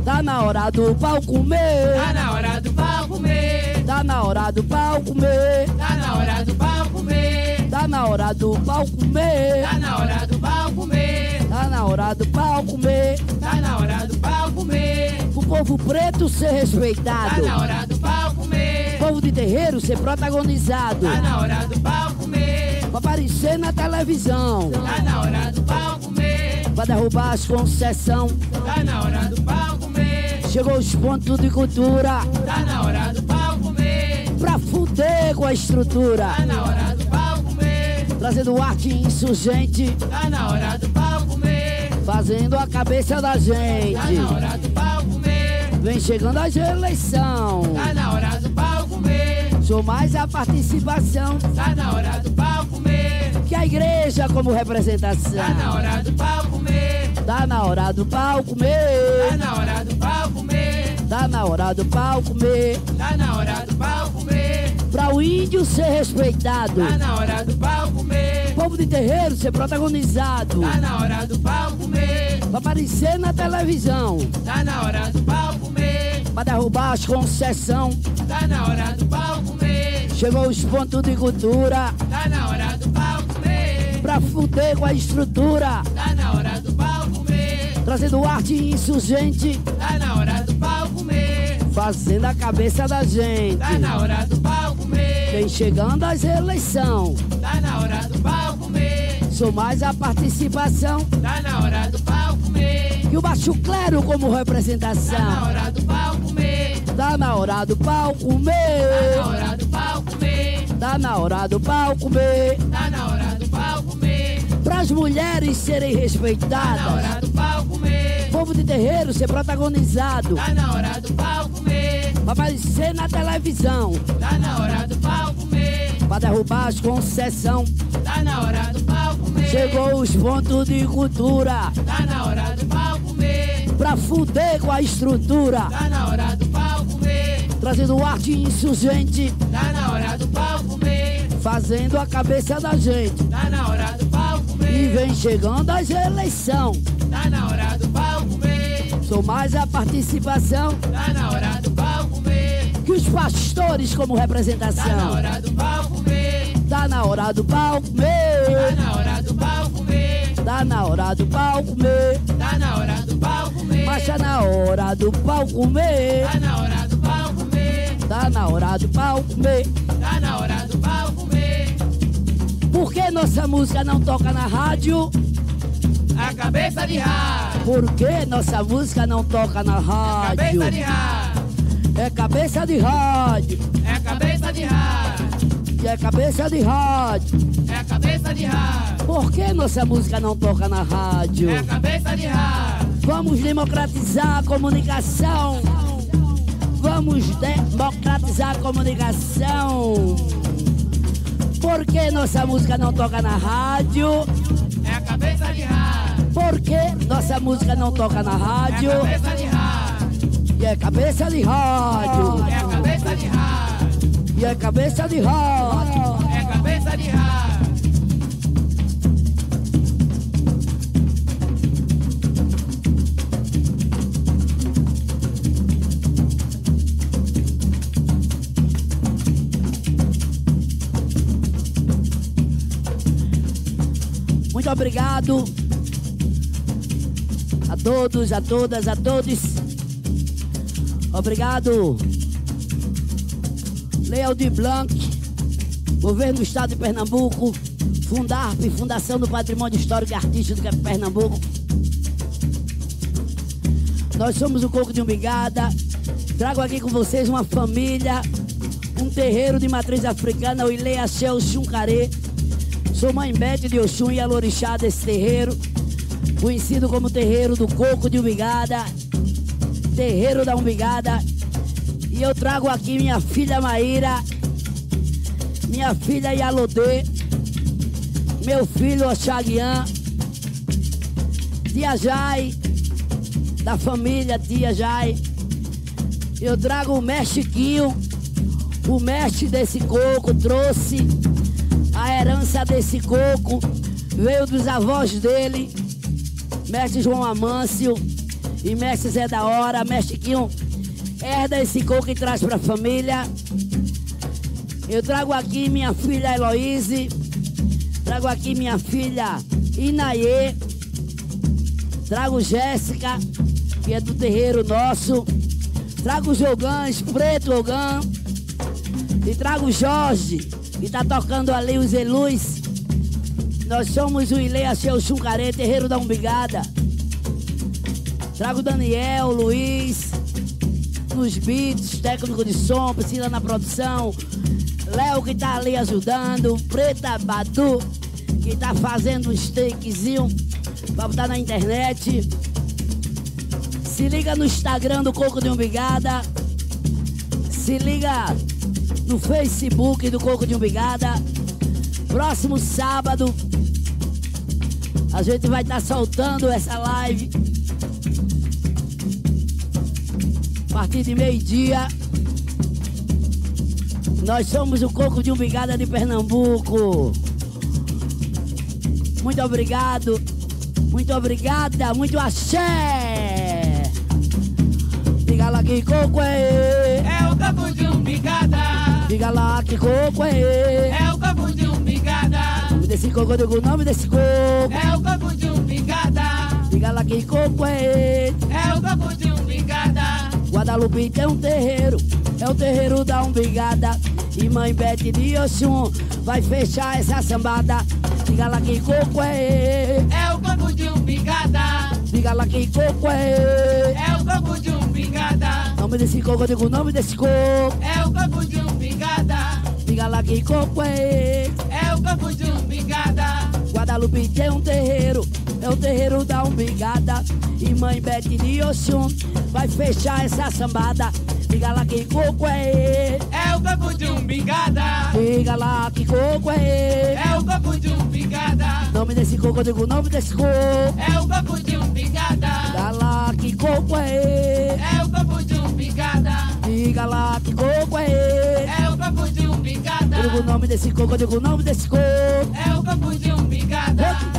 Speaker 1: Tá na hora do pau comer.
Speaker 2: Tá na hora do pau comer.
Speaker 1: Tá na hora do pau comer.
Speaker 2: Tá na hora do pau comer.
Speaker 1: Tá na hora do pau comer.
Speaker 2: Tá na hora do pau comer.
Speaker 1: Tá na hora do pau comer.
Speaker 2: Tá na hora do pau comer.
Speaker 1: O povo preto ser
Speaker 2: Tá
Speaker 1: respeitado.
Speaker 2: na hora do pau comer.
Speaker 1: O povo de terreiro ser protagonizado.
Speaker 2: Tá na hora do pau comer.
Speaker 1: Pra aparecer na televisão.
Speaker 2: Tá na hora do pau comer.
Speaker 1: Pra derrubar as concessão.
Speaker 2: Tá na hora do pau comer.
Speaker 1: Chegou os pontos de cultura.
Speaker 2: Tá na hora do pau comer.
Speaker 1: Pra fuder com a estrutura.
Speaker 2: Tá na hora do pau comer.
Speaker 1: Trazendo arte insurgente.
Speaker 2: Tá na hora do pau comer.
Speaker 1: Fazendo a cabeça da
Speaker 2: Tá
Speaker 1: gente.
Speaker 2: na hora do pau comer.
Speaker 1: Vem chegando as eleições.
Speaker 2: Tá na hora.
Speaker 1: Sou mais a participação
Speaker 2: Tá na hora do pau comer.
Speaker 1: que a igreja como
Speaker 2: Tá na
Speaker 1: representação.
Speaker 2: hora do pau comer.
Speaker 1: Tá na hora do pau
Speaker 2: Tá
Speaker 1: comer.
Speaker 2: na hora do pau comer.
Speaker 1: Tá na hora do pau comer.
Speaker 2: Tá na hora do pau comer.
Speaker 1: Pra o índio ser respeitado.
Speaker 2: Tá na hora do pau comer.
Speaker 1: Povo de terreiro ser protagonizado.
Speaker 2: Tá na hora do pau comer.
Speaker 1: Pra aparecer na televisão.
Speaker 2: Tá na hora do pau comer.
Speaker 1: Pra derrubar as concessão.
Speaker 2: Tá na hora do pau comer.
Speaker 1: Chegou os pontos de cultura.
Speaker 2: Tá na hora do pau comer.
Speaker 1: Pra fuder com a estrutura.
Speaker 2: Tá na hora do pau comer.
Speaker 1: Trazendo arte insurgente.
Speaker 2: Tá na hora do pau comer.
Speaker 1: Fazendo a cabeça da gente.
Speaker 2: Tá na hora do pau comer.
Speaker 1: Vem chegando as eleições.
Speaker 2: Tá na hora do pau comer.
Speaker 1: Mais a participação.
Speaker 2: Tá na hora do pau comer.
Speaker 1: E o baixo clero como
Speaker 2: Tá na
Speaker 1: representação.
Speaker 2: hora do pau comer.
Speaker 1: Tá na hora do pau
Speaker 2: Tá na
Speaker 1: comer.
Speaker 2: hora do pau comer.
Speaker 1: Tá na hora do pau comer.
Speaker 2: Tá na hora do pau comer.
Speaker 1: Pras mulheres serem
Speaker 2: Tá na
Speaker 1: respeitadas.
Speaker 2: hora do pau comer.
Speaker 1: Povo de terreiro ser protagonizado.
Speaker 2: Tá na hora do pau comer.
Speaker 1: Aparecer na televisão.
Speaker 2: Tá na hora do pau comer.
Speaker 1: Pra derrubar as concessão.
Speaker 2: Tá na hora do pau comer.
Speaker 1: Chegou os pontos de cultura.
Speaker 2: Tá na hora do pau comer.
Speaker 1: Pra fuder com a estrutura.
Speaker 2: Tá na hora do pau comer.
Speaker 1: Trazendo arte insurgente.
Speaker 2: Tá na hora do pau comer.
Speaker 1: Fazendo a cabeça da gente.
Speaker 2: Tá na hora do pau
Speaker 1: E
Speaker 2: comer.
Speaker 1: vem chegando as eleições.
Speaker 2: Tá na hora do pau comer.
Speaker 1: Sou mais a participação
Speaker 2: Tá na hora do pau comer.
Speaker 1: que os pastores como
Speaker 2: Tá na
Speaker 1: representação.
Speaker 2: hora do pau comer.
Speaker 1: Tá na hora do pau
Speaker 2: Tá
Speaker 1: comer.
Speaker 2: na hora do pau comer.
Speaker 1: Tá na hora do pau comer.
Speaker 2: Tá na hora do pau comer.
Speaker 1: Mas tá na hora do pau comer.
Speaker 2: Tá na hora do pau comer.
Speaker 1: Tá na hora do pau comer.
Speaker 2: Tá na hora do pau comer.
Speaker 1: Por que nossa música não toca na rádio?
Speaker 2: A cabeça de rádio.
Speaker 1: Por que nossa música não toca na rádio?
Speaker 2: Cabeça de rádio.
Speaker 1: É cabeça de rádio.
Speaker 2: É cabeça de rádio.
Speaker 1: E é cabeça de rádio.
Speaker 2: É cabeça de rádio.
Speaker 1: Por que nossa música não toca na rádio?
Speaker 2: É cabeça de rádio.
Speaker 1: Vamos democratizar a comunicação. Vamos democratizar a comunicação. Por que nossa música não toca na rádio?
Speaker 2: É cabeça de rádio.
Speaker 1: Por que nossa música não toca na
Speaker 2: É
Speaker 1: rádio?
Speaker 2: cabeça de rádio.
Speaker 1: E é cabeça de rádio.
Speaker 2: É cabeça de rádio.
Speaker 1: E é cabeça de rádio.
Speaker 2: É cabeça de rádio.
Speaker 1: Muito obrigado a todos, a todas, a todos. Obrigado, Leal de Blanc, Governo do Estado de Pernambuco, Fundarp, Fundação do Patrimônio Histórico e Artístico de Pernambuco. Nós somos o Coco de Umbigada. Trago aqui com vocês uma família, um terreiro de matriz africana, o Ilea Shell Chuncare. Sou mãe Bete de Oxum e Alorixá desse terreiro, conhecido como Terreiro do Coco de Umbigada, Terreiro da Umbigada. E eu trago aqui minha filha Maíra, minha filha Yalodê, meu filho Oxaguian, Tia Jai, da família Tia Jai. Eu trago o Mexiquinho, o mestre desse coco trouxe a herança desse coco, veio dos avós dele, mestre João Amâncio e mestre Zé da Hora, mestre Quinho, herda esse coco e traz pra família. Eu trago aqui minha filha Heloíse, trago aqui minha filha Inaê, trago Jéssica, que é do terreiro nosso, trago os Jogãs, Preto Jogã, e trago o Jorge, que tá tocando ali os Elus. Nós somos o Ileia Seu Chuncaré, terreiro da Umbigada. Trago o Daniel, Luiz, nos beats, técnico de som, Priscila na produção. Léo que tá ali ajudando, Preta Badu, que tá fazendo um steakzinho pra botar na internet. Se liga no Instagram do Coco de Umbigada. Se liga no Facebook do Coco de Umbigada. Próximo sábado, a gente vai estar soltando essa live. A partir de meio-dia. Nós somos o Coco de Umbigada de Pernambuco. Muito obrigado. Muito obrigada. Muito axé. Diga lá que coco é.
Speaker 2: É o campo de umbigada.
Speaker 1: Diga lá que coco é.
Speaker 2: É o campo de umbigada.
Speaker 1: Nome desse coco, eu digo o nome desse coco.
Speaker 2: É o campo de umbigada.
Speaker 1: Diga lá que coco é.
Speaker 2: É o campo de umbigada.
Speaker 1: Guadalupe tem um terreiro, é o terreiro da umbigada. E mãe Bete de Oxum vai fechar essa sambada. Diga lá que coco é.
Speaker 2: É o campo de umbigada.
Speaker 1: Diga lá que coco é.
Speaker 2: É o campo de umbigada.
Speaker 1: Nome desse coco, eu digo o nome desse coco.
Speaker 2: É o campo de umbigada.
Speaker 1: Diga lá que coco é.
Speaker 2: É o campo de umbigada.
Speaker 1: Guadalupe tem um terreiro, é o terreiro da umbigada. E mãe Bete de Oxum vai fechar essa sambada. Diga lá que coco é.
Speaker 2: É o campo de umbigada.
Speaker 1: Diga lá que coco é.
Speaker 2: É o campo de umbigada.
Speaker 1: Nome desse coco, eu digo nome desse coco.
Speaker 2: É o campo de umbigada.
Speaker 1: Diga lá que coco é.
Speaker 2: É o campo de umbigada.
Speaker 1: Diga lá que coco é.
Speaker 2: É o campo de umbigada.
Speaker 1: Eu digo o nome desse coco, eu digo o nome desse coco.
Speaker 2: É o campo de umbigada.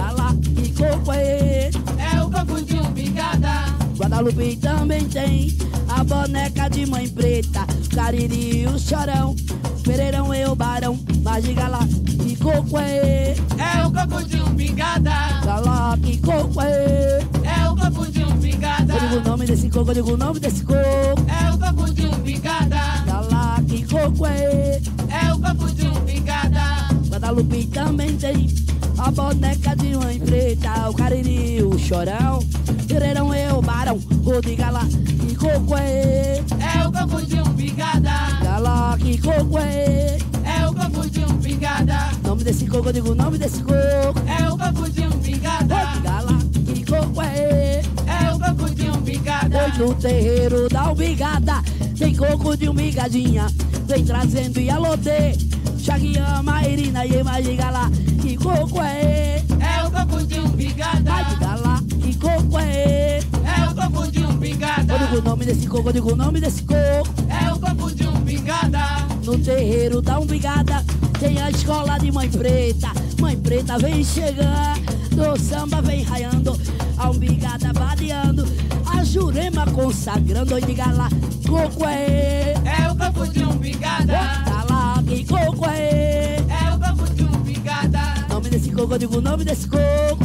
Speaker 1: Coco é.
Speaker 2: É o campo de umbigada.
Speaker 1: Guadalupe também tem a boneca de mãe preta, Cariri e o chorão, Pereirão e o barão, mas diga lá que coco é,
Speaker 2: É o campo de umbigada.
Speaker 1: diga lá que coco é.
Speaker 2: É o campo de umbigada.
Speaker 1: Eu digo o nome desse coco, eu digo o nome desse coco,
Speaker 2: É o campo de umbigada.
Speaker 1: diga lá que coco é.
Speaker 2: É o campo de umbigada.
Speaker 1: Guadalupe também tem a boneca de mãe preta, o Cariri e o chorão, Pereirão e o barão, o diga lá que coco é,
Speaker 2: É o campo de umbigada.
Speaker 1: diga lá que coco é.
Speaker 2: É o campo de umbigada.
Speaker 1: Nome desse coco, eu digo o nome desse coco.
Speaker 2: É o campo de umbigada.
Speaker 1: Diga lá que coco é.
Speaker 2: É o campo de umbigada.
Speaker 1: Pois no terreiro da umbigada tem coco de umbigadinha. Vem trazendo Ialodê, Chaguiama, Irina e Ema. Diga lá que coco é.
Speaker 2: É o campo de umbigada.
Speaker 1: Vai, diga lá que coco é.
Speaker 2: É o campo de umbigada.
Speaker 1: Eu digo o nome desse coco, eu digo o nome desse coco.
Speaker 2: É o campo de umbigada.
Speaker 1: No terreiro da umbigada tem a escola de mãe preta. Mãe preta vem chegando, o samba vem raiando, a umbigada vadeando, a jurema consagrando. Oi, diga lá, coco é.
Speaker 2: É o campo de umbigada.
Speaker 1: Tá que coco é.
Speaker 2: É o campo de umbigada.
Speaker 1: Nome desse coco, eu digo o nome desse coco.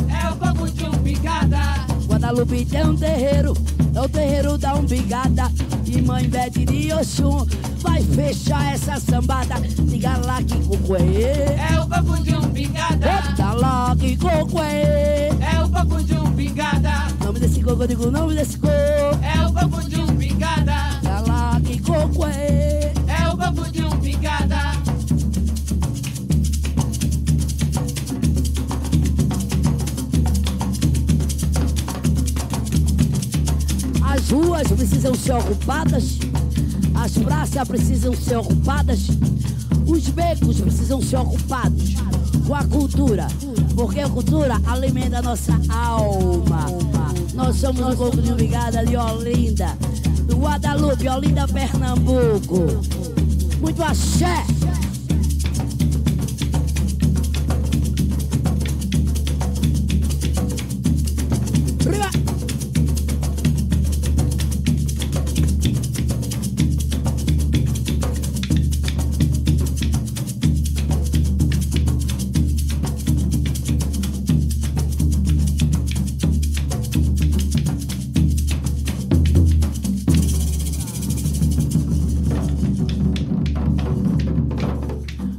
Speaker 2: É o campo de umbigada.
Speaker 1: Guadalupe tem um terreiro, é o terreiro da umbigada. E mãe Bete de Oxum vai fechar essa sambada. Diga lá que coco é.
Speaker 2: É o campo de umbigada.
Speaker 1: Tá lá que coco é.
Speaker 2: É o campo de umbigada.
Speaker 1: Nome desse coco, eu digo o nome desse coco.
Speaker 2: É o campo de umbigada.
Speaker 1: Tá lá que coco é. As ruas precisam ser ocupadas. As praças precisam ser ocupadas. Os becos precisam ser ocupados com a cultura. Porque a cultura alimenta a nossa alma. Nós somos o Coco de Umbigada de Olinda. Do Guadalupe, Olinda, Pernambuco. Muito axé.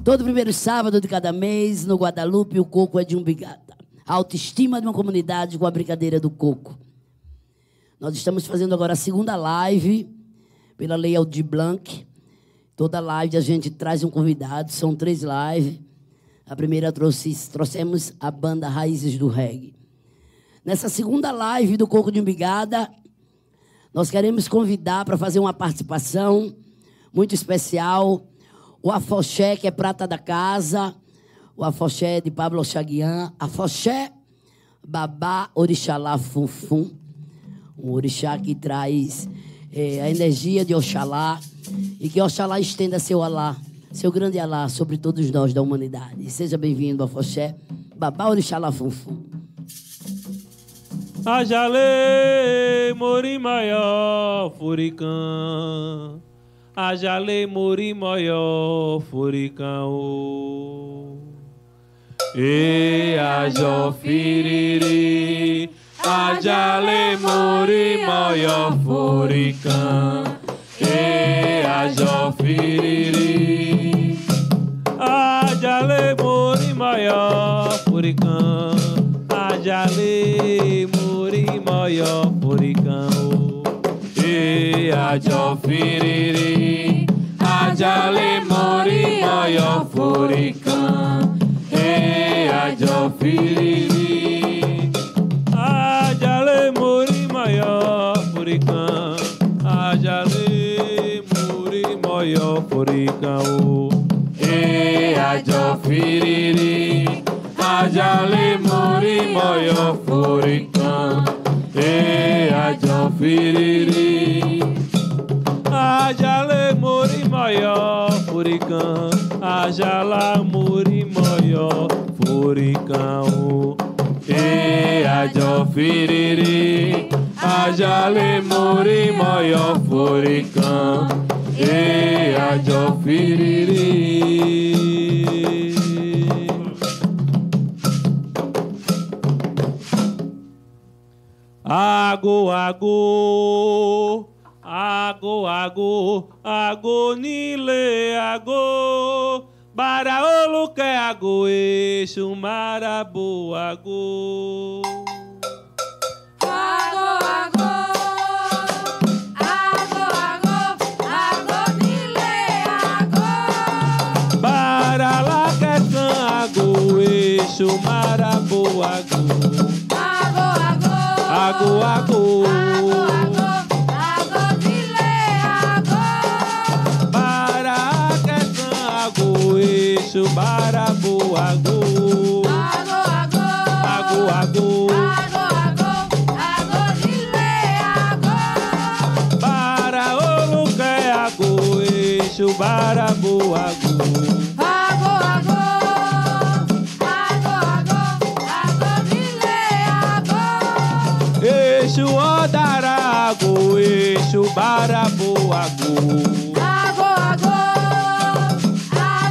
Speaker 1: Todo primeiro sábado de cada mês, no Guadalupe, o coco é de umbigada. A autoestima de uma comunidade com a brincadeira do coco. Nós estamos fazendo agora a segunda live pela Lei Aldir Blanc. Toda live a gente traz um convidado, são três lives. A primeira trouxe, trouxemos a banda Raízes do Reggae. Nessa segunda live do Coco de Umbigada, nós queremos convidar para fazer uma participação muito especial o Afoxé, que é prata da casa, o Afoxé de Pablo Chaguian, Afoxé Babá Orixalá Funfum, um orixá que traz eh, a energia de Oxalá e que Oxalá estenda seu Alá, seu grande Alá sobre todos nós da humanidade. Seja bem-vindo, Afoxé. Babá Orixalá Funfum.
Speaker 3: Ajale mori maior furicão. Ajale mori maior furicão. E ajo firiri. Ajale mori maior furicão. E ajo firiri. Ajale mori maior furicão. Ajale mori maior furicão. E ajo firiri. Ajale mori maior furicão. E ajo firiri. Ajale mori maior furicão. Ajale mori maior furicão. E ajo firiri. Ajale mori maior furicão. e ajan firiri ajale mori moyo furikan ajala mori moyo furikan o e ajan firiri ajale mori moyo furikan e ajan firiri Ago, ago, ago, ago, ago, nile, ago, baraolo que ago, eixo, marabu. Ago, eixo, barabu, ago.
Speaker 4: Ago, ago,
Speaker 3: Ago, ago.
Speaker 4: ago, ago, ago, nile, ago.
Speaker 3: Para o lugar ago, eixo barabu ago.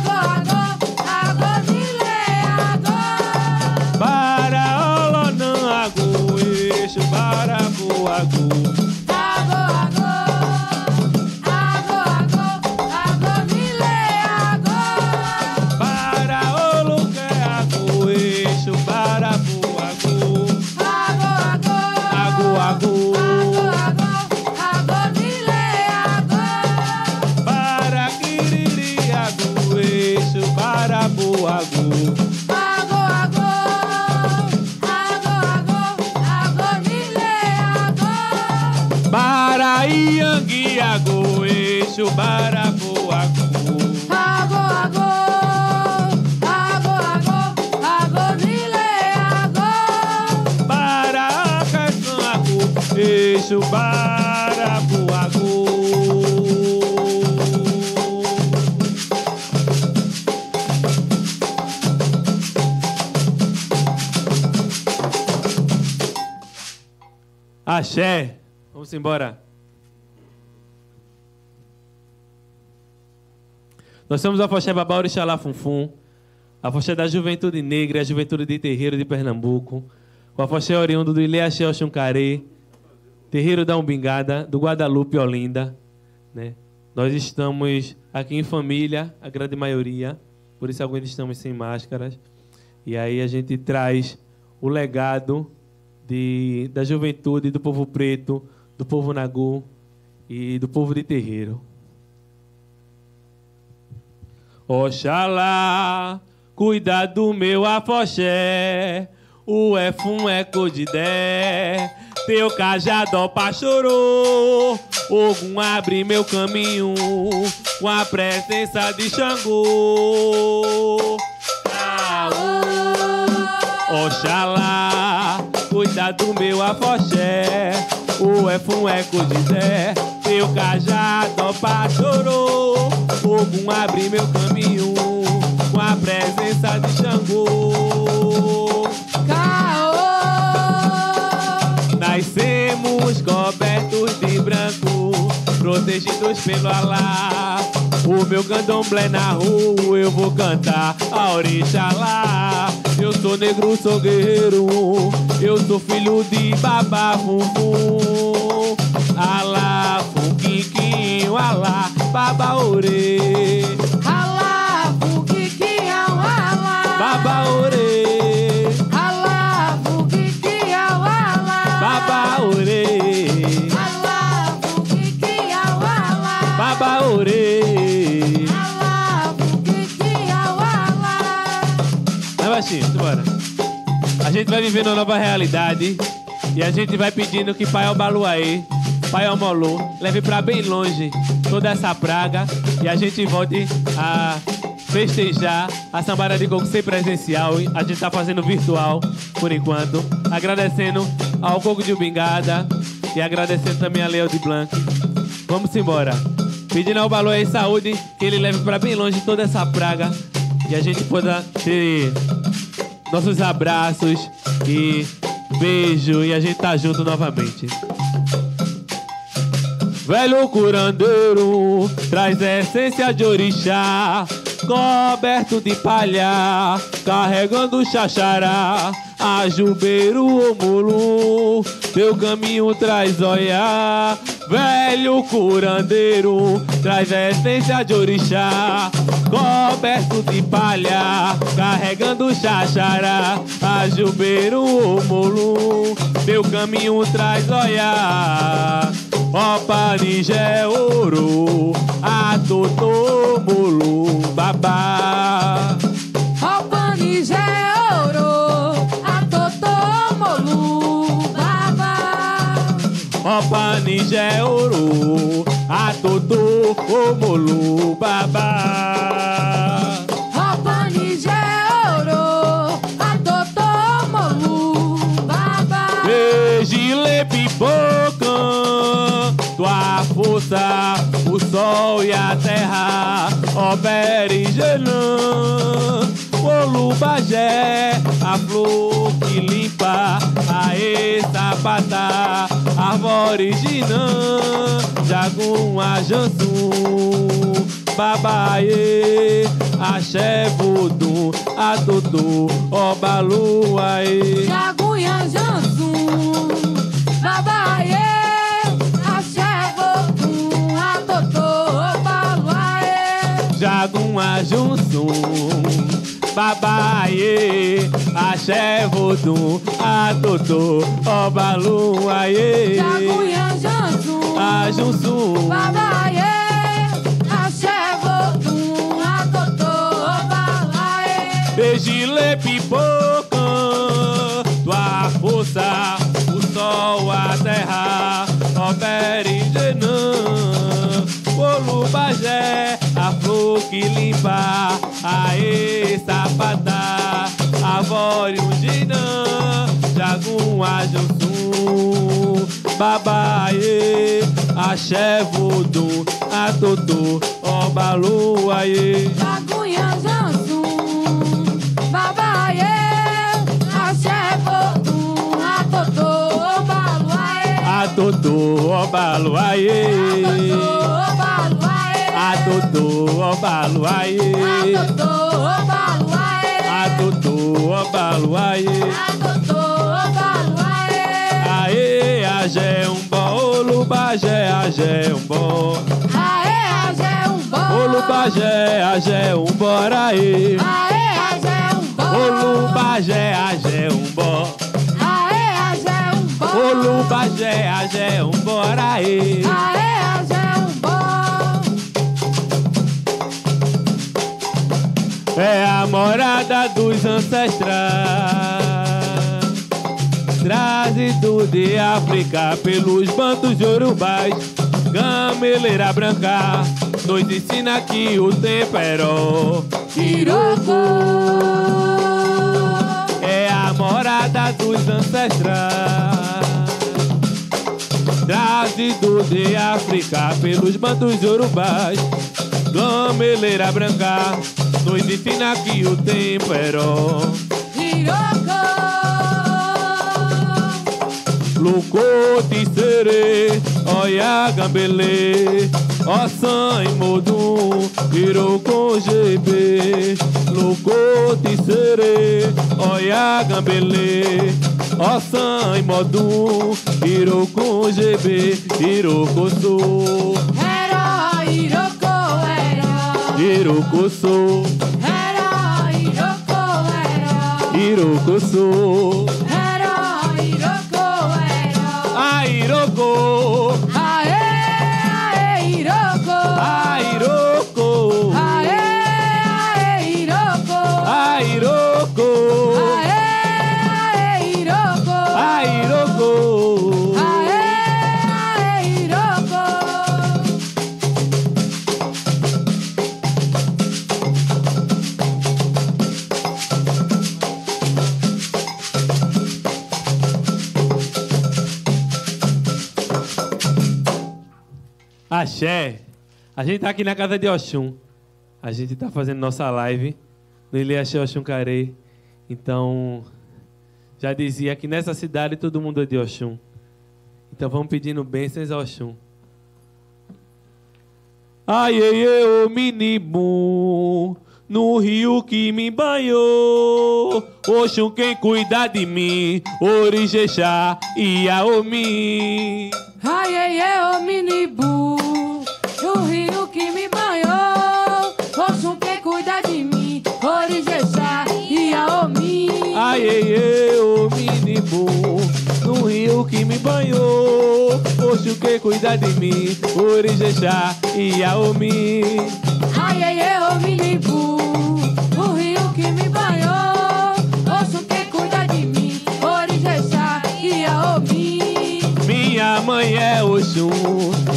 Speaker 4: Ago, ago, nile, ago.
Speaker 3: Para olonã ago, eixo barabu ago.
Speaker 4: Ago,
Speaker 3: Axé, vamos embora. Nós somos a Foché Babá Orixalá Funfum, a Foché da Juventude Negra, a Juventude de Terreiro de Pernambuco, o Afoxé oriundo do Ileaxé Oxuncaré, Terreiro da Umbingada, do Guadalupe Olinda. Né? Nós estamos aqui em família, a grande maioria, por isso alguns estamos sem máscaras. E aí a gente traz o legado de, da juventude, do povo preto, do povo nagu e do povo de terreiro. Oxalá, cuida do meu afoxé, o F1 é codidé, teu cajado pachorou, Ogum abre meu caminho, com a presença de Xangô. Aô, Oxalá, cuida do meu afoxé. O é funheco de Zé, meu cajado pastorou. Ogum abre meu caminho com a presença de Xangô. Caô! Nascemos cobertos de branco, protegidos pelo Alá. O meu candomblé na rua eu vou cantar a orixalá. Eu sou negro, sou guerreiro, eu sou filho de babá bumbum. Alá, fuquiquinho, alá, baba ore,
Speaker 4: Alá, fuquiquinha, alá.
Speaker 3: baba Baixinho, bora. A gente vai viver uma nova realidade e a gente vai pedindo que Pai Albaluaê, Pai Almolu, leve pra bem longe toda essa praga e a gente volte a festejar a Sambara de Coco sem presencial. A gente tá fazendo virtual por enquanto. Agradecendo ao Coco de Ubingada e agradecendo também a Leo de Blanc. Vamos embora. Pedindo ao Baluaê saúde, que ele leve pra bem longe toda essa praga e a gente possa ter nossos abraços e beijo e a gente tá junto novamente. Velho curandeiro traz a essência de orixá, coberto de palha, carregando xaxará, ajubeiro ou mulu, teu caminho traz olhar. Velho curandeiro traz a essência de orixá, coberto de palha, carregando xaxará, ajubeiro ou mulu, teu caminho traz olhar. Opa, Nigé, ouro, a totô, mulu, babá.
Speaker 4: Opa, Nigé, ouro. A totô, molu, babá.
Speaker 3: Opa, Nigé, ouro, a força, o sol e a terra, Oberigenã, Olubagé, a flor que limpa, a sapatá, árvore de nã, Jagum, Jansu, Babaê, Axé, Vodum, Adodô, Obaluaê.
Speaker 4: Jagunha, Jansum. Baluaê.
Speaker 3: Jagum Ajunsum, Babaê, Axé Vodum, Atotô, Obalum, Aê,
Speaker 4: Jagunha, Jansum.
Speaker 3: Ajunsum,
Speaker 4: Babaê. Axé, Vodum. A totô, baluaê.
Speaker 3: Egile Pipocã, tua força, o sol, a terra, Oberingenã, Olubagé, a flor que limpa, Aê, Sapatá, Avório, Dinã, Jagum, Ajunsum, Babaê, Axé, Vodum, Atotô, Obalu, Aê.
Speaker 4: Jagunha, Jansum. Babaê. Axé, Vodum. A totô, baluaê.
Speaker 3: Atotô, obalo, aê.
Speaker 4: Atotô,
Speaker 3: Atotô, obalo, aê.
Speaker 4: Atotô, baluaê.
Speaker 3: Atotô, obalo, aê.
Speaker 4: Atotô, baluaê.
Speaker 3: Aê, agé um bó, olubagé, agé um bó.
Speaker 4: Aê, agé um bom.
Speaker 3: Olubagé, agé um boraê.
Speaker 4: Aê, agé um bom.
Speaker 3: Olubagé, agé um bó.
Speaker 4: Aê, agé um bom.
Speaker 3: Olubagé, agé um boraê.
Speaker 4: Aê, agé
Speaker 3: É a morada dos ancestrais. Trazido de África pelos bandos yorubais. Gameleira branca nos ensina que o tempo é.
Speaker 4: Tirocô.
Speaker 3: É a morada dos ancestrais. Trazido de África pelos bandos yorubais. Gameleira branca nos ensina que o tempo ó.
Speaker 4: Tirocô.
Speaker 3: Lucote serê, Olha gambele, osan imodun, iroko jebe, loko tisere. Olha gambele, osan imodun, iroko jebe, iroko so,
Speaker 4: Era Iroko, era.
Speaker 3: iroko so,
Speaker 4: Era Iroko, era.
Speaker 3: iroko Axé. A gente tá aqui na casa de Oxum. A gente tá fazendo nossa live no Ilê Axé Oxum Carei. Então, já dizia que nessa cidade todo mundo é de Oxum. Então vamos pedindo bênçãos a Oxum. Ai, ai, ai, ô menino, no rio que me banhou. Oxum quem cuida de mim, Orixexá e Aomi.
Speaker 4: Ai, ai, ai, ô minibu, o rio que me banhou. Oxum que cuida de mim, Orixá e Aomi.
Speaker 3: Ai, ai, ai, ô menino, no rio que me banhou. Oxo que cuida de mim, Orixexá e Aomi.
Speaker 4: Ai, ai, ai, ô minibu,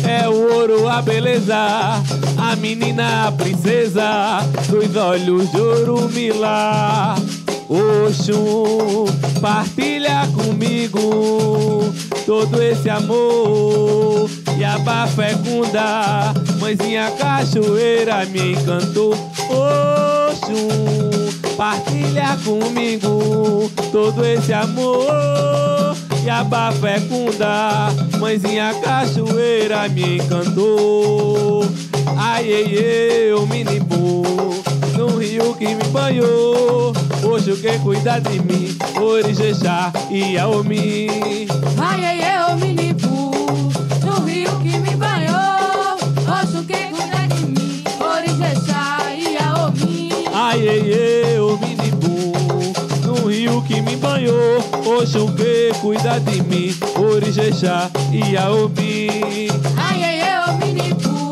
Speaker 3: é o ouro, a beleza. A menina, a princesa, dos olhos de ouro milá. Oxum, partilha comigo todo esse amor e a fecunda. Mãezinha cachoeira me encantou. Oxum, partilha comigo todo esse amor a pá fecunda. Mãezinha cachoeira me encantou. Ai, ei, ei, o minibu, no rio que me banhou. Hoje que cuida de mim, Orixexá e Aomi.
Speaker 4: Ai, ai, ai, ô minibu, rio que me banhou. Que cuida de mim,
Speaker 3: Orixexá e Aomi.
Speaker 4: Ai, ai, ô minibu,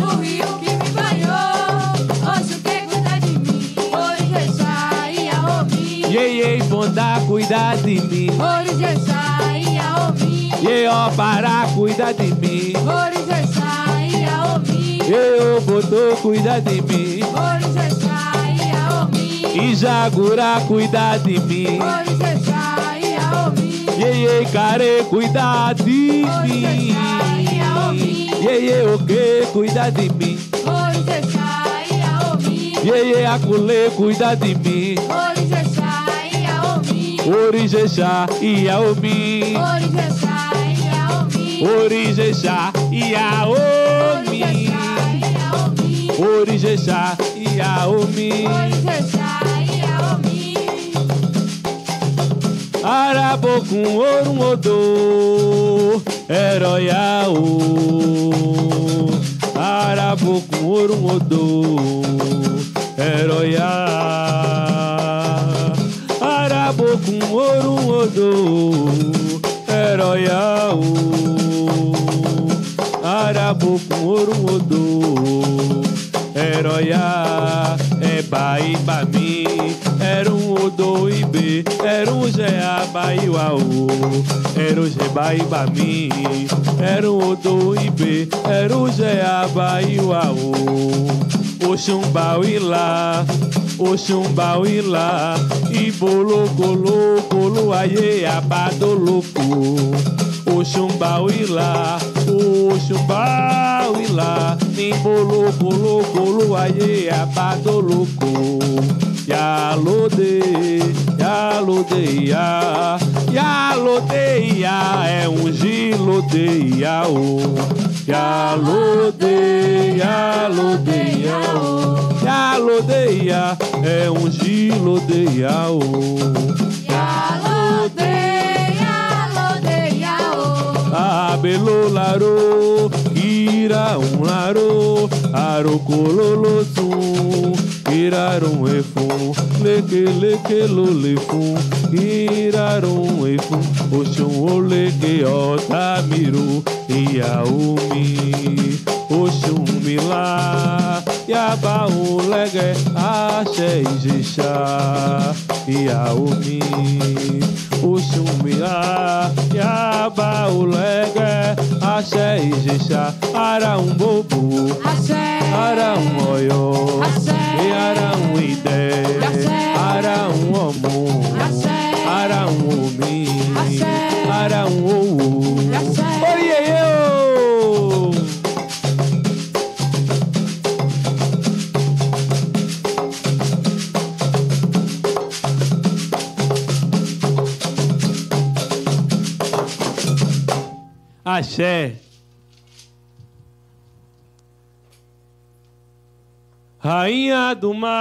Speaker 4: no rio que me banhou. Oxum que cuida de mim, Orixá e Aomi.
Speaker 3: Ei, ei, bondá, cuida de mim.
Speaker 4: Orixá e Aomi.
Speaker 3: Ei, ó, para, cuida de mim.
Speaker 4: Orixá e Aomi.
Speaker 3: Ei, ô, botô, cuida de mim.
Speaker 4: Orixá Aomi.
Speaker 3: E Jagura, cuida de mim.
Speaker 4: E
Speaker 3: ei, care, cuida de mim.
Speaker 4: E
Speaker 3: ei, o que, cuida de mim.
Speaker 4: E
Speaker 3: ei, aculê, cuida de mim. Orixexá e Aomi. Orixexá e Aomi. Orixexá
Speaker 4: e Aomi.
Speaker 3: e Aomi.
Speaker 4: Orixá e Aomi.
Speaker 3: Arabo com ouro um odô, heróiaô. Arabo com ouro um odô, heróia. Arabo com ouro um odô, heróiaô. Arabo com ouro um odô, heróia. É Baibami, era um Odô Ibe, era um Jeaba e Uaú, era o Jebaibami, era um Odô Ibe, era o Jeaba e Uaú. Oxumbau e lá, Oxumbau e lá, e bolo, colo, colo, aie, abadoloco. Oxumbau e lá, Oxumbau e lá, nimbolo, colo, colo, aie, abadoloco. Yalode, yalodeia, yalodeia, é um gilode. Yalode, Yao. Yalode, Yalode, Yao. Yalodeia é um gilodeia, Abelo laro, ira um laro, arocololo sum, irarum efum, leke leke lolefum, irarum efum, oxum oleke otamiru, iaumi, oxum milá, yabaú lege, axé ijexá, iaumi, oxum milá, yabaú lege, axé ijexá, ara um bobo, ara um oiô, e ara um ide, ara um omu, ara um omi, um Axé. Rainha do mar.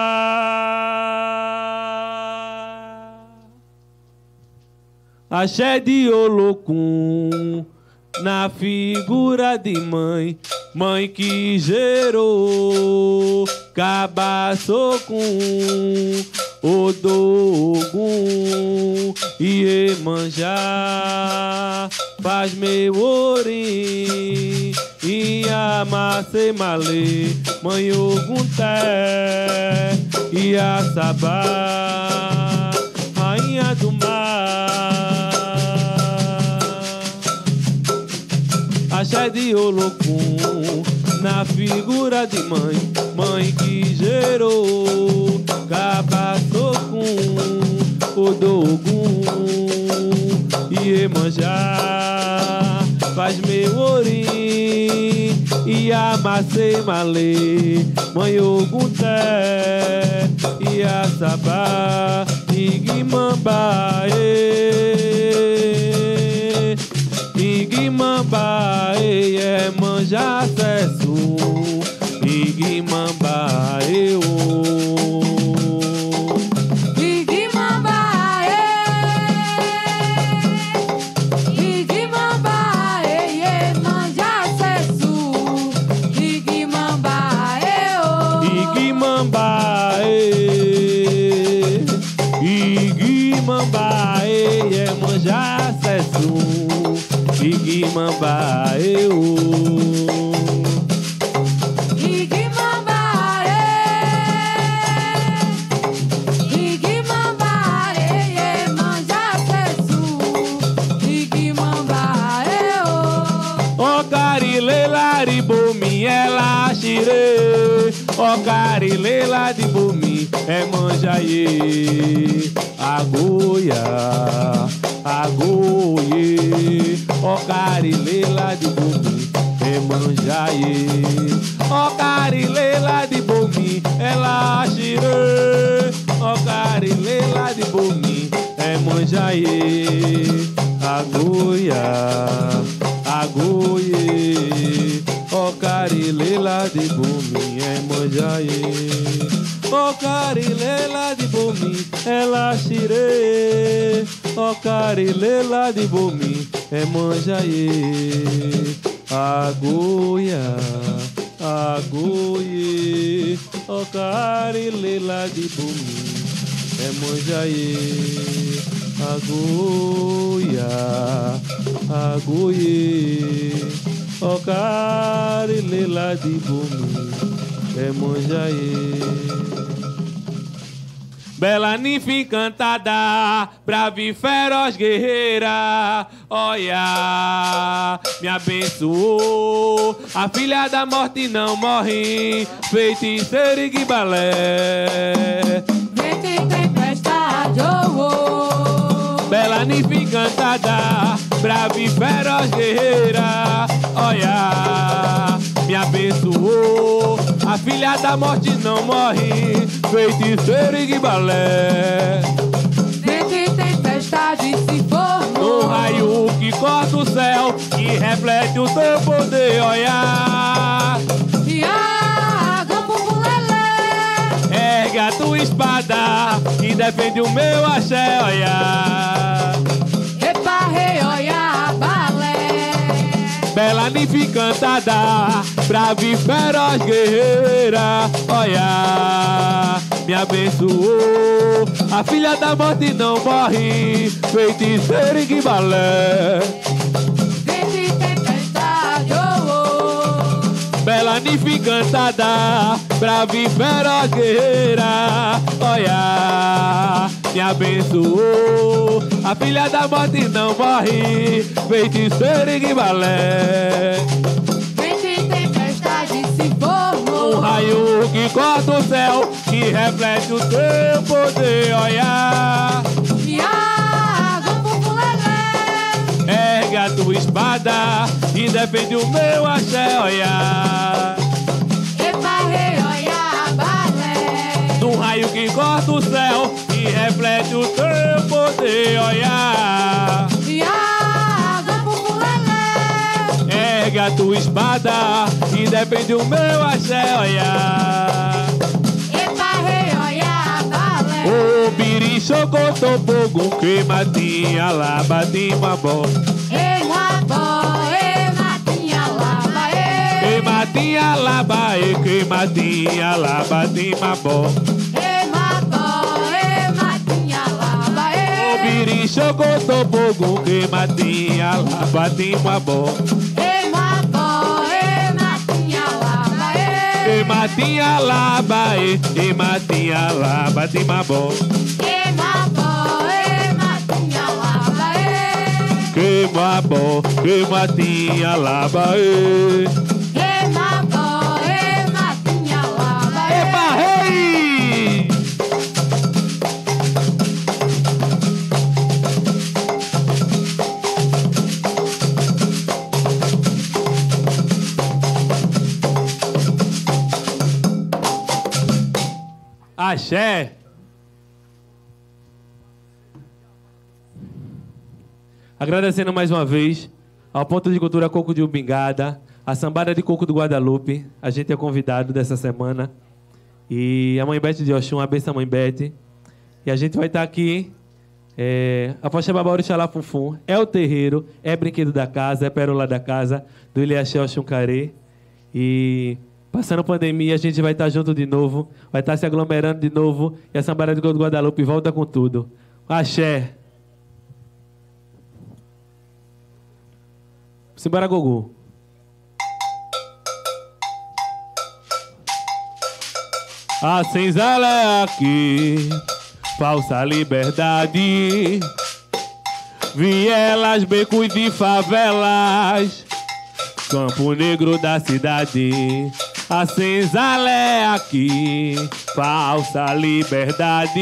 Speaker 3: Axé de Olocum. Na figura de mãe, mãe que gerou cabaço com Odogun e Emanjá. Faz meu orim e amasse malê mãe Ogunté e a Sabá rainha do mar Axé de Olocum na figura de mãe, mãe que gerou Cabaçocum, Odogum e faz meu orim e amassei malê, mãe Ogunté e Sabá e Guimambaê. Igimamba é manja acesso Igimamba eu Igimamba eu O carilela de bumi ela xire O carilela de bumi é manjaie Agoia, agoie O carilela de bumi é manjaie O carilela de bumi ela xire O carilela de bumi é manjaie Agoia Agoie, o carilela de bumi é manjaie. O carilela de bumi ela xire. O carilela de bumi é manjaie. Agoia, agoie, o carilela de bumi é manjaie. Agoia, agoie, o carilela de bumi é manjaie. Bela ninfa encantada, brava e feroz guerreira, olha, me abençoou. A filha da morte não morre, feiticeira e guibalé. Bela ninfa encantada, brava e feroz guerreira, olha, me abençoou. A filha da morte não morre, feiticeiro e guibalé. No raio que corta o céu, que reflete o teu poder, olha.
Speaker 4: Iago Pupulele,
Speaker 3: Ergue a tua espada e defende o meu axé, olha. Ninfa encantada, brava feroz guerreira, olha, me abençoou. A filha da morte não morre, feiticeira e
Speaker 4: oh.
Speaker 3: Bela ninfa encantada, brava e feroz guerreira, olha, me abençoou. A filha da morte não morre, feiticeira e guibalé.
Speaker 4: Vento e tempestade se
Speaker 3: Um
Speaker 4: formou.
Speaker 3: raio que corta o céu, que reflete o teu poder, olha.
Speaker 4: Iago Pupulele,
Speaker 3: Ergue a tua espada e defende o meu axé, olha.
Speaker 4: Epa, rei, olha, balé.
Speaker 3: Um raio que corta o céu, que reflete o teu poder, olha.
Speaker 4: Iago Pupulele,
Speaker 3: Ergue a tua espada e defende o meu axé, olha.
Speaker 4: Epa, rei, olha, balé.
Speaker 3: O biri socotou fogo, queimadinha lá, bati
Speaker 4: lava, ei.
Speaker 3: Queimadinha lá, bae, queimadinha mabó.
Speaker 4: Ei, Mabó,
Speaker 3: Mabó,
Speaker 4: ei, Matinha, lava, ei.
Speaker 3: Queimadinha lá, bae, queimadinha lá, bati mabó.
Speaker 4: Ei, Mabó, ei, Matinha, lava, ei.
Speaker 3: Queimabó, queimadinha lá, bae.
Speaker 4: Ei,
Speaker 3: Axé. Agradecendo mais uma vez ao Ponto de Cultura Coco de Ubingada, a Sambada de Coco do Guadalupe. A gente é convidado dessa semana. E a Mãe Bete de Oxum, a Mãe Bete. E a gente vai estar aqui. É, a Poxa Babauri Xalá é o terreiro, é brinquedo da casa, é pérola da casa, do Iliaxé Oxum Carê. E passando pandemia, a gente vai estar junto de novo, vai estar se aglomerando de novo. E a de Coco do Guadalupe volta com tudo. Axé. Simbora, Gugu. A senzala é aqui, falsa liberdade. Vielas, becos e favelas, Campo Negro da cidade. A senzala é aqui, falsa liberdade.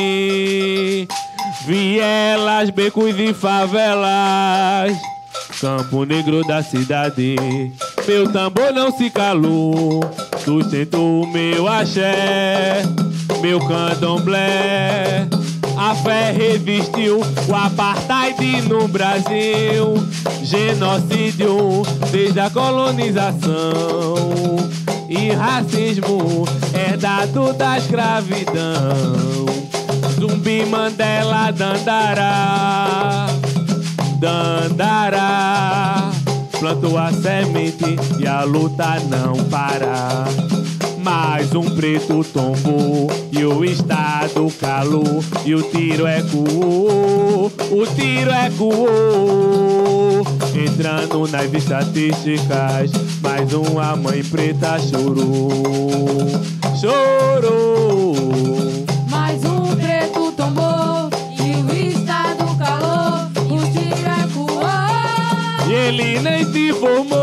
Speaker 3: Vielas, becos e favelas, Campo Negro da cidade. Meu tambor não se calou, sustentou o meu axé, meu candomblé. A fé revestiu o apartheid no Brasil, genocídio desde a colonização e racismo herdado da escravidão. Zumbi Mandela Dandará, Dandará, plantou a semente e a luta não para. Mais um preto tombou e o estado calou e o tiro ecoou, o tiro ecoou. Entrando nas estatísticas, mais uma mãe preta chorou, chorou.
Speaker 4: Mais um preto tombou e o estado calou, o tiro ecoou.
Speaker 3: E ele nem se formou.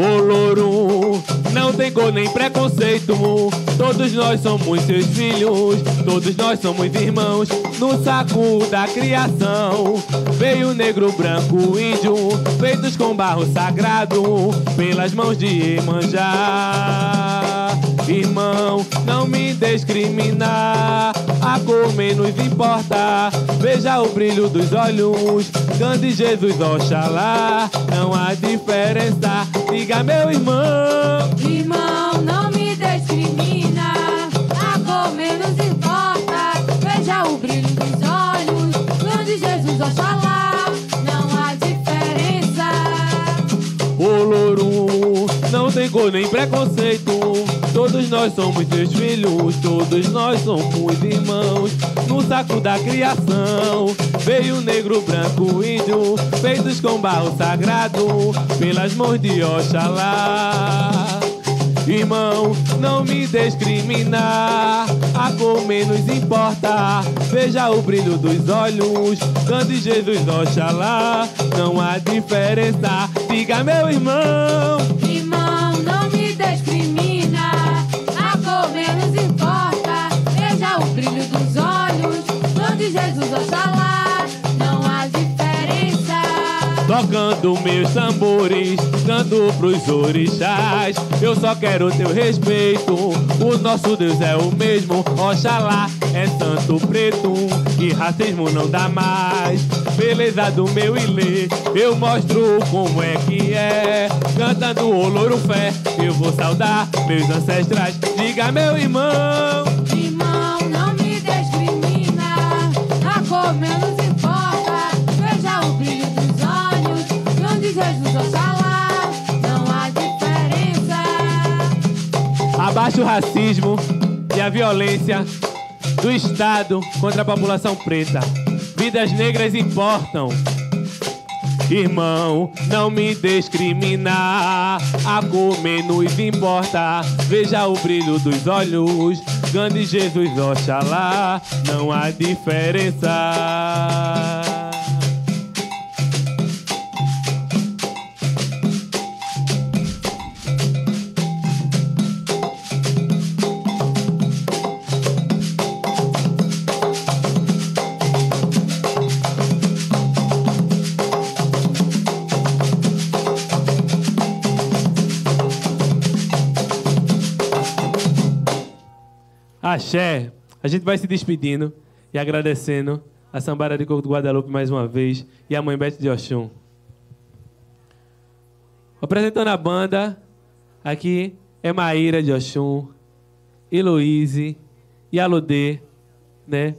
Speaker 3: O louro não tem cor nem preconceito. Todos nós somos seus filhos, todos nós somos irmãos. No saco da criação veio negro, branco, índio, feitos com barro sagrado pelas mãos de Iemanjá. Irmão, não me discriminar, a cor menos importa. Veja o brilho dos olhos, cante Jesus, Oxalá. Não há diferença, diga meu irmão.
Speaker 2: Irmão, não me discrimina, a cor menos importa. Veja o brilho dos olhos, grande Jesus, Oxalá. Não há diferença.
Speaker 3: O louro não tem cor nem preconceito. Todos nós somos seus filhos, todos nós somos irmãos. No saco da criação veio negro, branco, índio, feitos com barro sagrado pelas mãos de Oxalá. Irmão, não me discriminar, a cor menos importa. Veja o brilho dos olhos, cante Jesus, Oxalá. Não há diferença, diga meu. Irmão, Tocando meus tambores, canto pros orixás. Eu só quero teu respeito. O nosso Deus é o mesmo. Oxalá é santo preto. E racismo não dá mais. Beleza do meu ilê, eu mostro como é que é. Cantando o louro fé, eu vou saudar meus ancestrais. Diga, meu irmão.
Speaker 2: Irmão, não me discrimina, a cor
Speaker 3: Abaixa o racismo e a violência do Estado contra a população preta. Vidas negras importam. Irmão, não me discriminar, a cor menos importa. Veja o brilho dos olhos, grande Jesus, Oxalá, não há diferença. Axé, a gente vai se despedindo e agradecendo a Sambara de Coco do Guadalupe mais uma vez e a Mãe Beth de Oxum. Apresentando a banda, aqui é Maíra de Oxum, Heloíse e Aludê, né?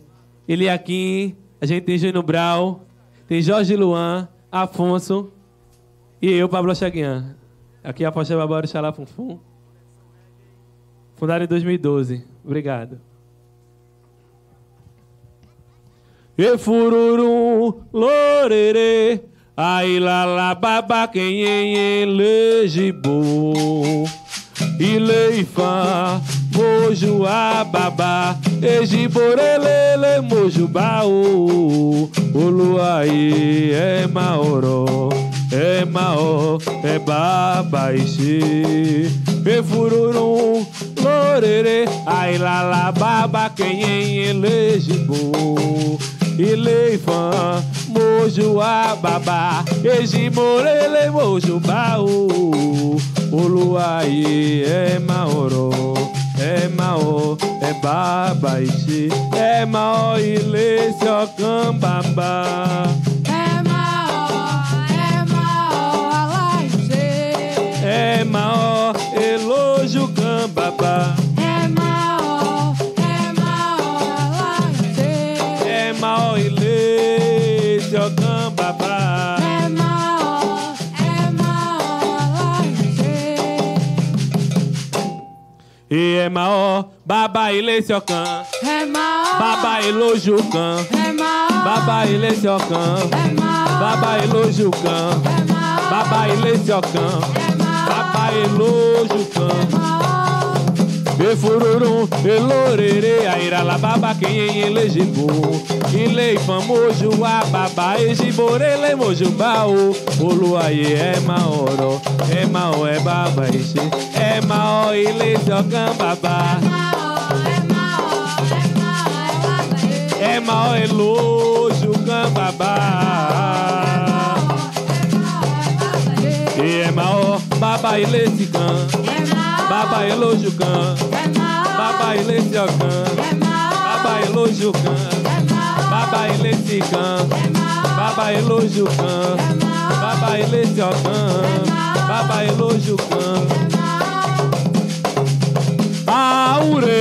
Speaker 3: Eliakim, a gente tem Júnior Brau, tem Jorge Luan, Afonso e eu, Pablo Chaguian. Aqui é a Poxa Babora Xalá Funfum. Fundado em 2012. Obrigado. E fururum, lorere, ai lá lá baba quem em elegibo. Ileifa, mojo ababa, ejiborelele, mojo baú. Oluaí é maoró, é maó, é babaixe. E fururum, lorere, ai lá lá baba quem em elegibo. Ileifa, mojo ababa, ejimorele, mojo baú. Oluaí é maoró, é maó, é babaixe, é maó ilê cambamba. E é maó, baba ilê can.
Speaker 2: É maior,
Speaker 3: Baba elogio can.
Speaker 2: é maior,
Speaker 3: Baba ilê can.
Speaker 2: é maior,
Speaker 3: Baba elogio can.
Speaker 2: é maior,
Speaker 3: Baba ilê can.
Speaker 2: é maior,
Speaker 3: Baba elogio can.
Speaker 2: maior.
Speaker 3: E fururum, e lorere, aira la baba quem em elegibu. Ilei famoso, a baba, e jiborele mojo baú. O luaie é maoro, é mao, é baba, ishi. É mao, ile socam baba. É mao, é lojo, cambabá. E é mao, baba, ile se can. Baba Elojucan,
Speaker 4: é mal,
Speaker 3: Baba Elesiocan,
Speaker 4: é mal,
Speaker 3: Baba Elojucan,
Speaker 4: é mal,
Speaker 3: Baba Elesican,
Speaker 4: é mal,
Speaker 3: Baba Elojucan,
Speaker 4: é mal,
Speaker 3: Baba Elesiocan, Baba Elojucan. Aure,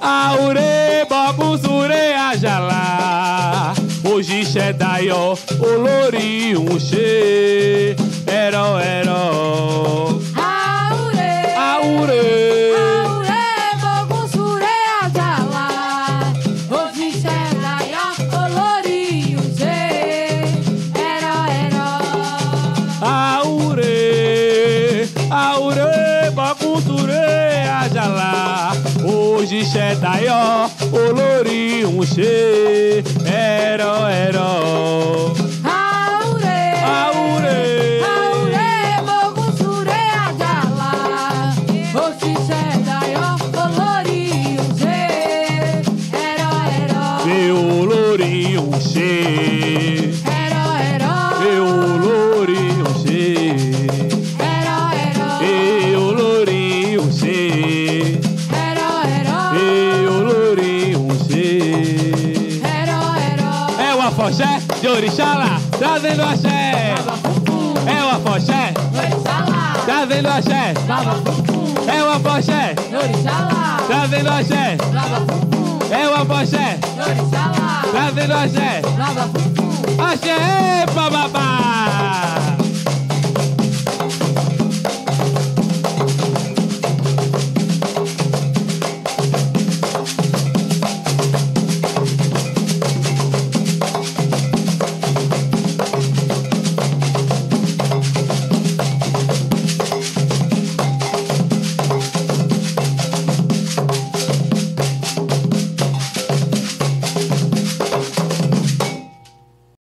Speaker 3: aure, bogusure ajala. Hoje xedaió, olori um che, ero, ero.
Speaker 4: Aure,
Speaker 3: Aure.
Speaker 4: Hoje xedaió, olorinho, zê. Ero,
Speaker 3: de Orixalá, trazendo axé. É o afoxé, trazendo axé.
Speaker 4: Baba Fufu.
Speaker 3: É o afoxé, trazendo axé.
Speaker 4: Baba Fufu.
Speaker 3: É o afoxé, trazendo axé. Axé, bababá.